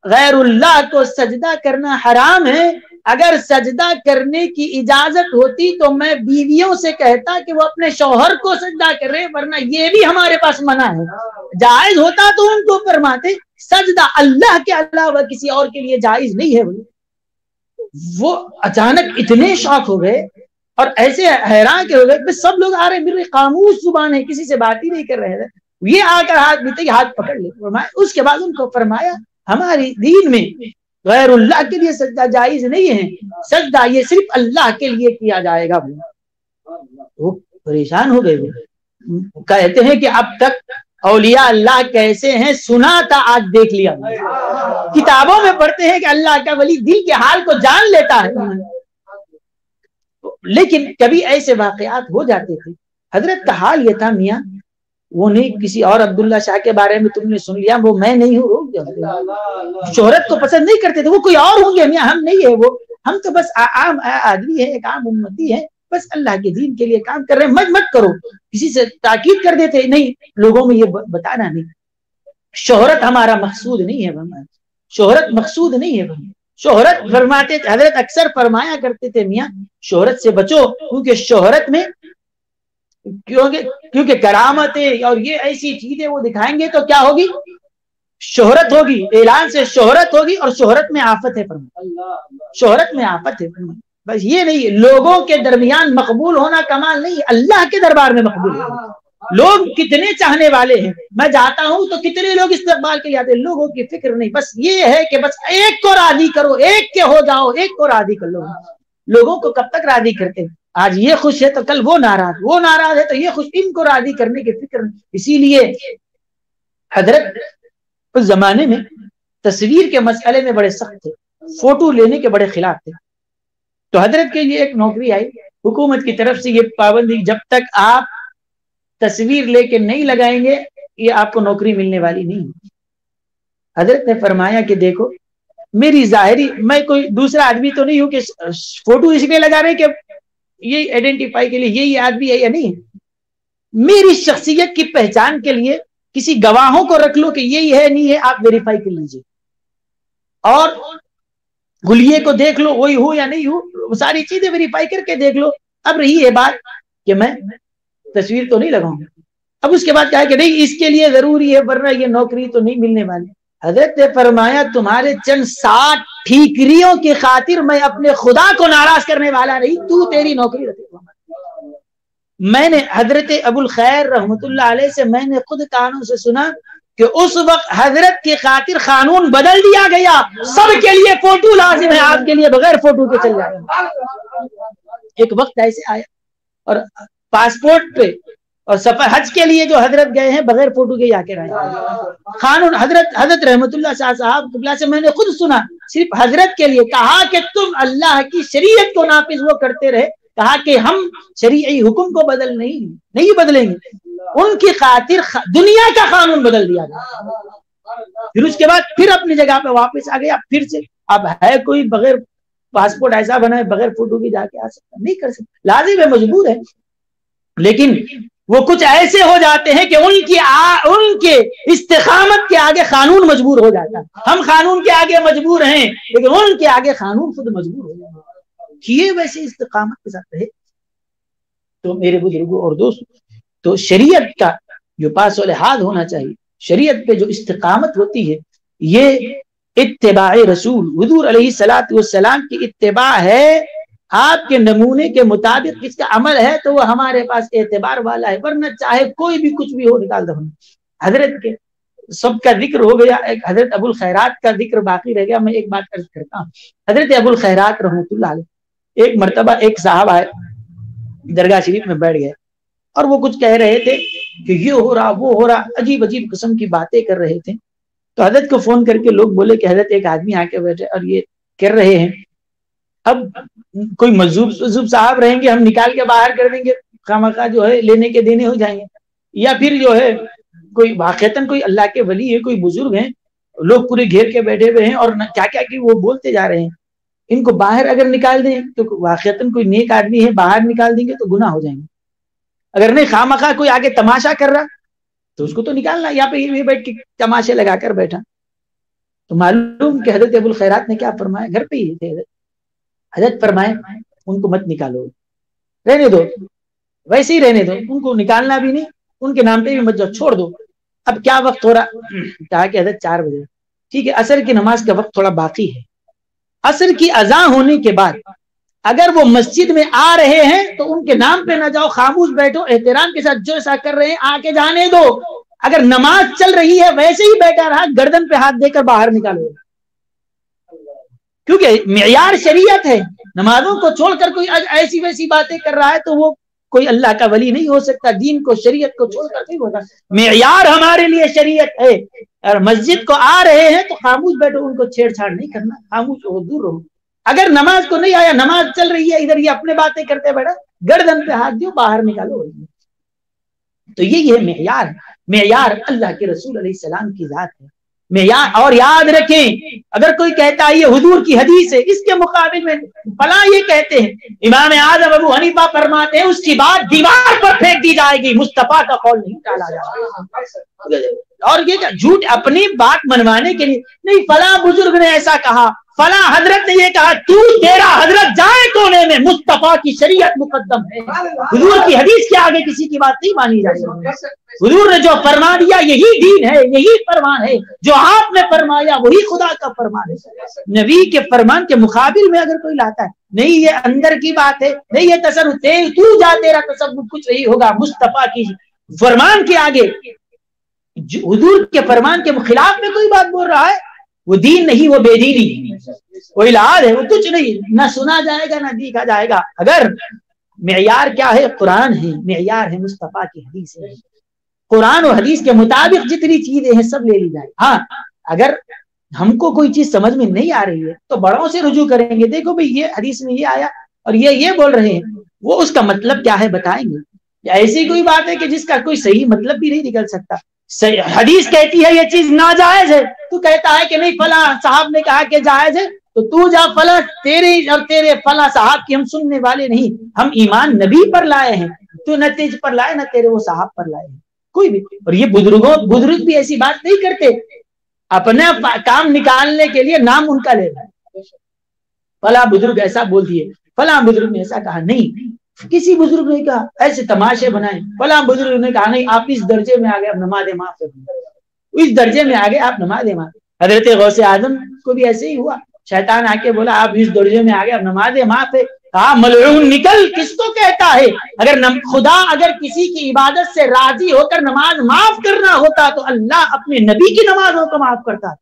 गैरुल्लाह को सजदा करना हराम है अगर सजदा करने की इजाज़त होती तो मैं बीवियों से कहता कि वो अपने शौहर को सजदा करे, वरना ये भी हमारे पास मना है। जायज़ होता तो उनको फरमाते, सजदा अल्लाह के अलावा किसी और के लिए जायज़ नहीं है वो अचानक इतने शौक हो गए और ऐसे हैरान के हो गए सब लोग आ रहे मेरे खामोश ज़ुबान है, किसी से बात ही नहीं कर रहे थे ये आकर हाथ बीते हाथ पकड़ ले। उसके बाद उनको फरमाया, हमारी दीन में गैरुल्लाह के लिए सजदा जायज़ नहीं है। सजदा ये सिर्फ़ अल्लाह के लिए किया जाएगा। वो परेशान हो गए कहते हैं कि अब तक औलिया अल्लाह कैसे हैं, सुना था, आज देख लिया। किताबों में पढ़ते हैं कि अल्लाह का वली दिल के हाल को जान लेता है। लेकिन कभी ऐसे वाकयात हो जाते थे। हज़रत का हाल ये था मियाँ वो नहीं किसी और अब्दुल्ला शाह के बारे में तुमने सुन लिया वो मैं नहीं हूँ शोहरत को पसंद नहीं करते थे वो कोई और होंगे मियाँ हम नहीं है वो। हम तो बस आम आदमी है एक आम उन्नति है बस अल्लाह के दीन के लिए काम कर रहे हैं मत मत करो। किसी से ताकीद कर देते नहीं लोगों में ये बताना नहीं। शोहरत हमारा मकसूद नहीं है शोहरत मकसूद नहीं है शोहरत फरमाते हज़रत अक्सर फरमाया करते थे मियाँ शोहरत से बचो क्योंकि शोहरत में क्योंकि क्योंकि करामतें और ये ऐसी चीज़ें वो दिखाएँगे तो क्या होगी? शोहरत होगी, ऐलान से शोहरत होगी और शोहरत में आफत है फरमा शोहरत में आफत है फरमा बस ये नहीं, लोगों के दरमियान मकबूल होना कमाल नहीं, अल्लाह के दरबार में मकबूल है। लोग कितने चाहने वाले हैं? मैं जाता हूँ तो कितने लोग इस्तेमाल के लिए आते लोगों की फ़िक्र नहीं, बस ये है कि बस एक को राज़ी करो, एक के हो जाओ, एक को राज़ी कर लो। लोगों को कब तक राज़ी करते हैं? आज ये खुश है तो कल वो नाराज़ वो नाराज़ है तो ये खुश, इनको राज़ी करने की फ़िक्र इसीलिए हज़रत उस जमाने में तस्वीर के मसले में बड़े सख्त थे, फ़ोटो लेने के बड़े खिलाफ थे। तो हज़रत के लिए एक नौकरी आई, हुकूमत की तरफ़ से ये पाबंदी, जब तक आप तस्वीर लेके नहीं लगाएँगे, ये आपको नौकरी मिलने वाली नहीं। हज़रत ने फरमाया कि देखो, मेरी जाहिरी, मैं कोई दूसरा आदमी तो नहीं हूँ कि फ़ोटो इसलिए लगा रहे कि ये आइडेंटिफाई के लिए यही आदमी है या नहीं? मेरी शख्सियत की पहचान के लिए किसी गवाहों को रख लो कि यही है, नहीं है, आप वेरीफाई कर लीजिए। और गुलिये को देख लो, वही हो या नहीं हो सारी चीज़ें वेरीफाई करके देख लो। अब रही है बात कि मैं तस्वीर तो नहीं लगाऊँगा। अब उसके बाद क्या है कि नहीं, इसके लिए ज़रूरी है, वरना ये नौकरी तो नहीं मिलने वाली। हज़रत ने फरमाया, तुम्हारे चंद साठ ठीकरियों की खातिर मैं अपने खुदा को नाराज़ करने वाला नहीं, तू तेरी नौकरी रखेगा मैंने हज़रत अबुल खैर रहमतुल्लाह से मैंने खुद कानून से सुना कि उस वक्त हज़रत की खातिर कानून बदल दिया गया। सबके लिए फ़ोटो लाजिम है, आपके लिए बगैर फ़ोटो के चल जाएगा। एक वक्त ऐसे आया और पासपोर्ट पे और सफ़र हज के लिए जो हज़रत गए हैं, बगैर फ़ोटो के आके रहे खानून, हज़रत हज़रत रहमतुल्लाह शाह साहब से मैंने खुद सुना, सिर्फ़ हज़रत के लिए कहा कि तुम अल्लाह की शरीयत को नापिस वो करते रहे, कहा कि हम शरीय हुक्म को बदल नहीं नहीं बदलेंगे। उनकी खातिर दुनिया का कानून बदल दिया गया। फिर उसके बाद फिर अपनी जगह पे वापस आ गया, फिर से, अब है कोई बगैर पासपोर्ट ऐसा बनाए बगैर फ़ोटो भी जाके आ सकता नहीं कर सकता। लाजिम है, मजबूर है। लेकिन वो कुछ ऐसे हो जाते हैं कि उनकी आ, उनके इस्तेकामत के आगे कानून मजबूर हो जाता है। हम कानून के आगे मजबूर हैं लेकिन उनके आगे कानून खुद मजबूर हो जाता है। वैसे इस्तेकामत के साथ रहे? तो मेरे बुज़ुर्गों और दोस्त तो शरीयत का जो पास लिहाज होना चाहिए शरीयत पे जो इस्तकामत होती है ये इतबा रसूल हजूर सलाम की इतबा है आपके नमूने के मुताबिक किसका अमल है तो वो हमारे पास एतबार वाला है। वरना चाहे कोई भी कुछ भी हो, निकाल दो हज़रत के सबका ज़िक्र हो गया। एक हज़रत अबुल खैरात का ज़िक्र बाकी रह गया। मैं एक बात अर्ज़ करता हूँ। हज़रत अबुल खैरात रहमतुल्लाह एक मरतबा एक साहब आए, दरगाह शरीफ में बैठ गए और वो कुछ कह रहे थे कि ये हो रहा, वो हो रहा अजीब अजीब किस्म की बातें कर रहे थे। तो हज़रत को फ़ोन करके लोग बोले कि हज़रत एक आदमी आके बैठे और ये कर रहे हैं। अब कोई मजूब मजूब साहब रहेंगे, हम निकाल के बाहर कर देंगे खामा जो है, लेने के देने हो जाएँगे। या फिर जो है, कोई वाकता कोई अल्लाह के वली है, कोई बुज़ुर्ग हैं, लोग पूरे घेर के बैठे हुए हैं और क्या क्या की वो बोलते जा रहे हैं। इनको बाहर अगर निकाल दें तो वाकता कोई नेक आदमी है, बाहर निकाल देंगे तो गुना हो जाएँगे। अगर नहीं खामा कोई आगे तमाशा कर रहा तो उसको तो निकालना यहाँ पे बैठ के तमाशे लगाकर बैठा। तो मालूम कि हज़रत अबुल खैरात ने क्या फरमाया? घर पे ही थे। हज़रत फरमाए, उनको मत निकालो। रहने दो। वैसे ही रहने दो। उनको निकालना भी नहीं, उनके नाम पे भी मत जाओ, छोड़ दो। अब क्या वक्त हो रहा? कहा कि हज़रत चार बजे। ठीक है, असर की नमाज़ का वक्त थोड़ा बाकी है। असर की अजा होने के बाद अगर वो मस्जिद में आ रहे हैं तो उनके नाम पे ना जाओ, खामोश बैठो, एहतराम के साथ जो ऐसा कर रहे हैं, आके जाने दो। अगर नमाज़ चल रही है, वैसे ही बैठा रहा, गर्दन पे हाथ देकर बाहर निकालो। क्योंकि मैार शरीयत है। नमाजों को छोड़कर कोई ऐसी वैसी बातें कर रहा है तो वो कोई अल्लाह का वली नहीं हो सकता, दीन को, शरीयत को छोड़कर नहीं होगा। मैार हमारे लिए शरीयत है। और मस्जिद को आ रहे हैं तो खामोश बैठो, उनको छेड़छाड़ नहीं करना, खामोश हो दूर रहो। अगर नमाज़ को नहीं आया, नमाज़ चल रही है, इधर ये अपने बातें करते बैठा, गर्दन पे हाथ दियो, बाहर निकालो। तो यही है मैार मैार अल्लाह के रसूल सलाम की जात है। में या, और याद रखें अगर कोई कहता है ये हुजूर की हदीस है इसके मुकाबले में फला ये कहते हैं। इमाम आज़म अबू हनीफा फरमाते हैं उसकी बात दीवार पर फेंक दी जाएगी मुस्तफ़ा का कौल नहीं टाला जाएगा। और ये झूठ अपनी बात मनवाने के लिए नहीं फला बुज़ुर्ग ने ऐसा कहा फला हज़रत ने ये कहा, तू तेरा हज़रत जाए कोने में, मुस्तफ़ा की शरीयत मुकदम है। हुजूर की हदीस के आगे किसी की बात नहीं मानी जा सकती। हुजूर ने जो फरमा दिया, यही दीन है, यही फरमान है। जो आपने फरमाया, वही खुदा का फरमान है। नबी के फरमान के मुकाबिल में अगर कोई लाता है, नहीं, ये अंदर की बात है, नहीं, ये तसर तू जा, तेरा तसर कुछ नहीं होगा। मुस्तफ़ा की फरमान के आगे, हुजूर के फरमान के खिलाफ में कोई बात बोल रहा है? वो दीन नहीं, वो बेदीनी। वो इलाज है, वो कुछ नहीं। ना सुना जाएगा, ना देखा जाएगा। अगर मैार क्या है? कुरान है मैार है, मुस्तफ़ा की हदीस है। कुरान और हदीस के मुताबिक जितनी चीज़ें हैं, सब ले ली जाए हाँ अगर हमको कोई चीज़ समझ में नहीं आ रही है तो बड़ों से रुजू करेंगे। देखो भाई, ये हदीस में ये आया, और ये ये बोल रहे हैं। वो उसका मतलब क्या है, बताएँगे। ऐसी कोई बात है कि जिसका कोई सही मतलब भी नहीं निकल सकता। हदीस कहती है, ये चीज़ नाजायज है। तू कहता है कि नहीं, फला साहब ने कहा कि जायज़ है तो तू जा फला तेरे और तेरे फला साहब की हम सुनने वाले नहीं, हम ईमान नबी पर लाए हैं। तू न तेज पर लाए, ना तेरे वो साहब पर लाए हैं। कोई भी। और ये बुज़ुर्गों, बुज़ुर्ग भी ऐसी बात नहीं करते। अपने काम निकालने के लिए नाम उनका ले रहा है। फला बुज़ुर्ग ऐसा बोल दिए, फला बुज़ुर्ग ने ऐसा कहा, नहीं किसी बुज़ुर्ग ने कहा ऐसे तमाशे बनाए फला बुज़ुर्ग ने कहा नहीं आप इस दर्जे में आ गए अब नमाज़ माफ़ इस दर्जे में आ गए आप नमाज़ माफ़ हज़रत गौसे आज़म को भी ऐसे ही हुआ। शैतान आके बोला आप इस दर्जे में आ गए अब नमाज़ माफ़ है। कहा मलून निकल किसको कहता है? अगर नम, खुदा अगर किसी की इबादत से राज़ी होकर नमाज़ माफ़ करना होता तो अल्लाह अपने नबी की नमाजों को माफ़ करता था।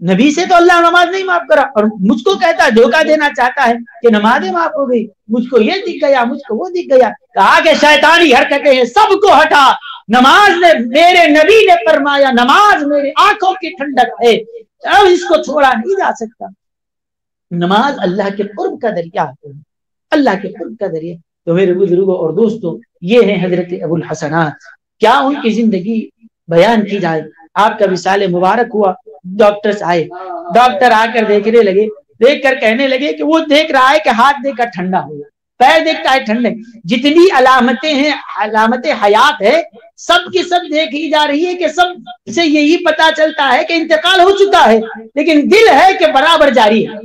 नबी से तो अल्लाह नमाज़ नहीं माफ़ करा, और मुझको कहता, धोखा देना चाहता है कि नमाजें माफ़ हो गई। मुझको ये दिख गया, मुझको वो दिख गया। कहा कि शैतानी हरकतें हैं, सबको हटा। नमाज़ ने, मेरे नबी ने फरमाया, नमाज़ मेरे आँखों की ठंडक है। अब इसको छोड़ा नहीं जा सकता। नमाज़ अल्लाह के कुर्ब का दरिया है। अल्लाह के कुर्ब का दरिया तो मेरे बुज़ुर्गों और दोस्तों, ये है हज़रत अबुल हसनात। क्या उनकी ज़िंदगी बयान की जाए? आपका विशाल मुबारक हुआ। डॉक्टर्स आए। डॉक्टर आकर देखने लगे। देख कर कहने लगे कि वो देख रहा है कि हाथ देखकर ठंडा हो पैर देखता है ठंडे। जितनी अलामतें हैं, अलामतें हयात है, सब की सब देखी जा रही है कि सबसे यही पता चलता है कि इंतकाल हो चुका है। लेकिन दिल है कि बराबर जारी है।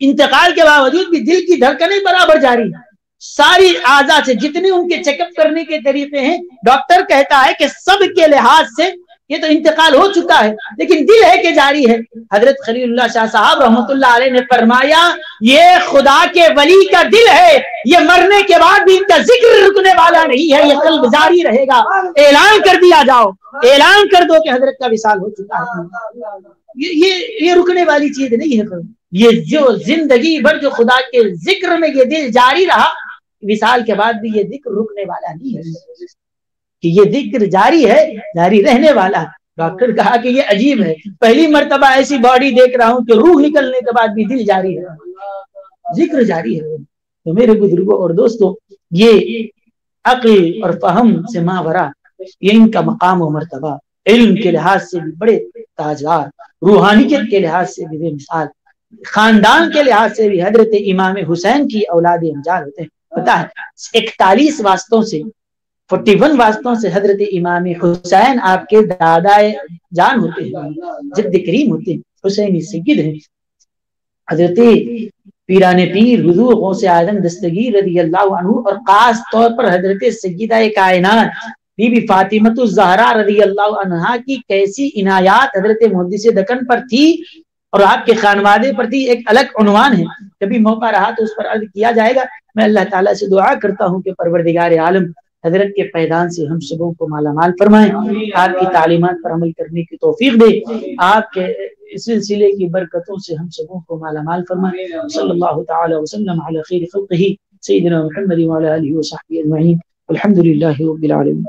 इंतकाल के बावजूद भी दिल की धड़कनें बराबर जारी है। सारी आजा से जितने उनके चेकअप करने के तरीके हैं डॉक्टर कहता है कि सब के लिहाज से ये तो इंतकाल हो चुका है। लेकिन दिल है कि जारी है। हज़रत खलील्ला शाह साहब रहमतुल्लाह ने फरमाया, ये खुदा के वली का दिल है। ये मरने के बाद भी इनका ज़िक्र रुकने वाला नहीं है। ये कल जारी रहेगा। ऐलान कर दिया जाओ। ऐलान कर दो कि हज़रत का विशाल हो चुका है। ये ये ये रुकने वाली चीज़ नहीं है ये जो ज़िंदगी भर जो खुदा के ज़िक्र में ये दिल जारी रहा, विशाल के बाद भी ये ज़िक्र रुकने वाला नहीं है। कि ये ज़िक्र जारी है, जारी रहने वाला। डॉक्टर कहा कि ये अजीब है। पहली मरतबा ऐसी बॉडी देख रहा हूँ कि रूह निकलने के बाद भी दिल जारी है। ज़िक्र जारी है। तो मेरे बुज़ुर्गों और दोस्तों, ये अक्ल और फहम से मावरा, ये इनका मकाम और मरतबा। इल्म के लिहाज से भी बड़े ताजदार रूहानियत के लिहाज से भी बेमिसाल, खानदान के लिहाज से भी हज़रत इमाम हुसैन की औलाद अमजाद होते हैं। पता है, इकतालीस वास्तों से फोर्टी वन वास्तों से हज़रत इमाम हुसैन आपके दादा जान होते हैं जिद करीम होते हैं, हुसैन सैद है। हज़रत पीरान पीर हुजूर से आदम दस्तगीर रदी अल्लाह और खास तौर पर हज़रत सैदा कायनात, बीबी फातिमत जहरा रदी अल्लाह अनहा की कैसी इनायात हज़रत मुहदस दकन पर थी और आपके खानवादे पर थी, एक अलग उनवान है। कभी मौका रहा तो उस पर अर्ज़ किया जाएगा। मैं अल्लाह ताला से दुआ करता हूँ कि परवरदिगार आलम हज़रत के पैदान से हम सबों को मालामाल फरमाए। आपकी तालीमत पर अमल करने की तोफीक दे। आपके इस सिलसिले की बरकतों से हम सबों को मालामाल फरमाए। सल्लल्लाहु अलैहि वसल्लम अला खैर खल्क़िही मुहम्मद व अला व अजमईन रब्बिल आलमीन।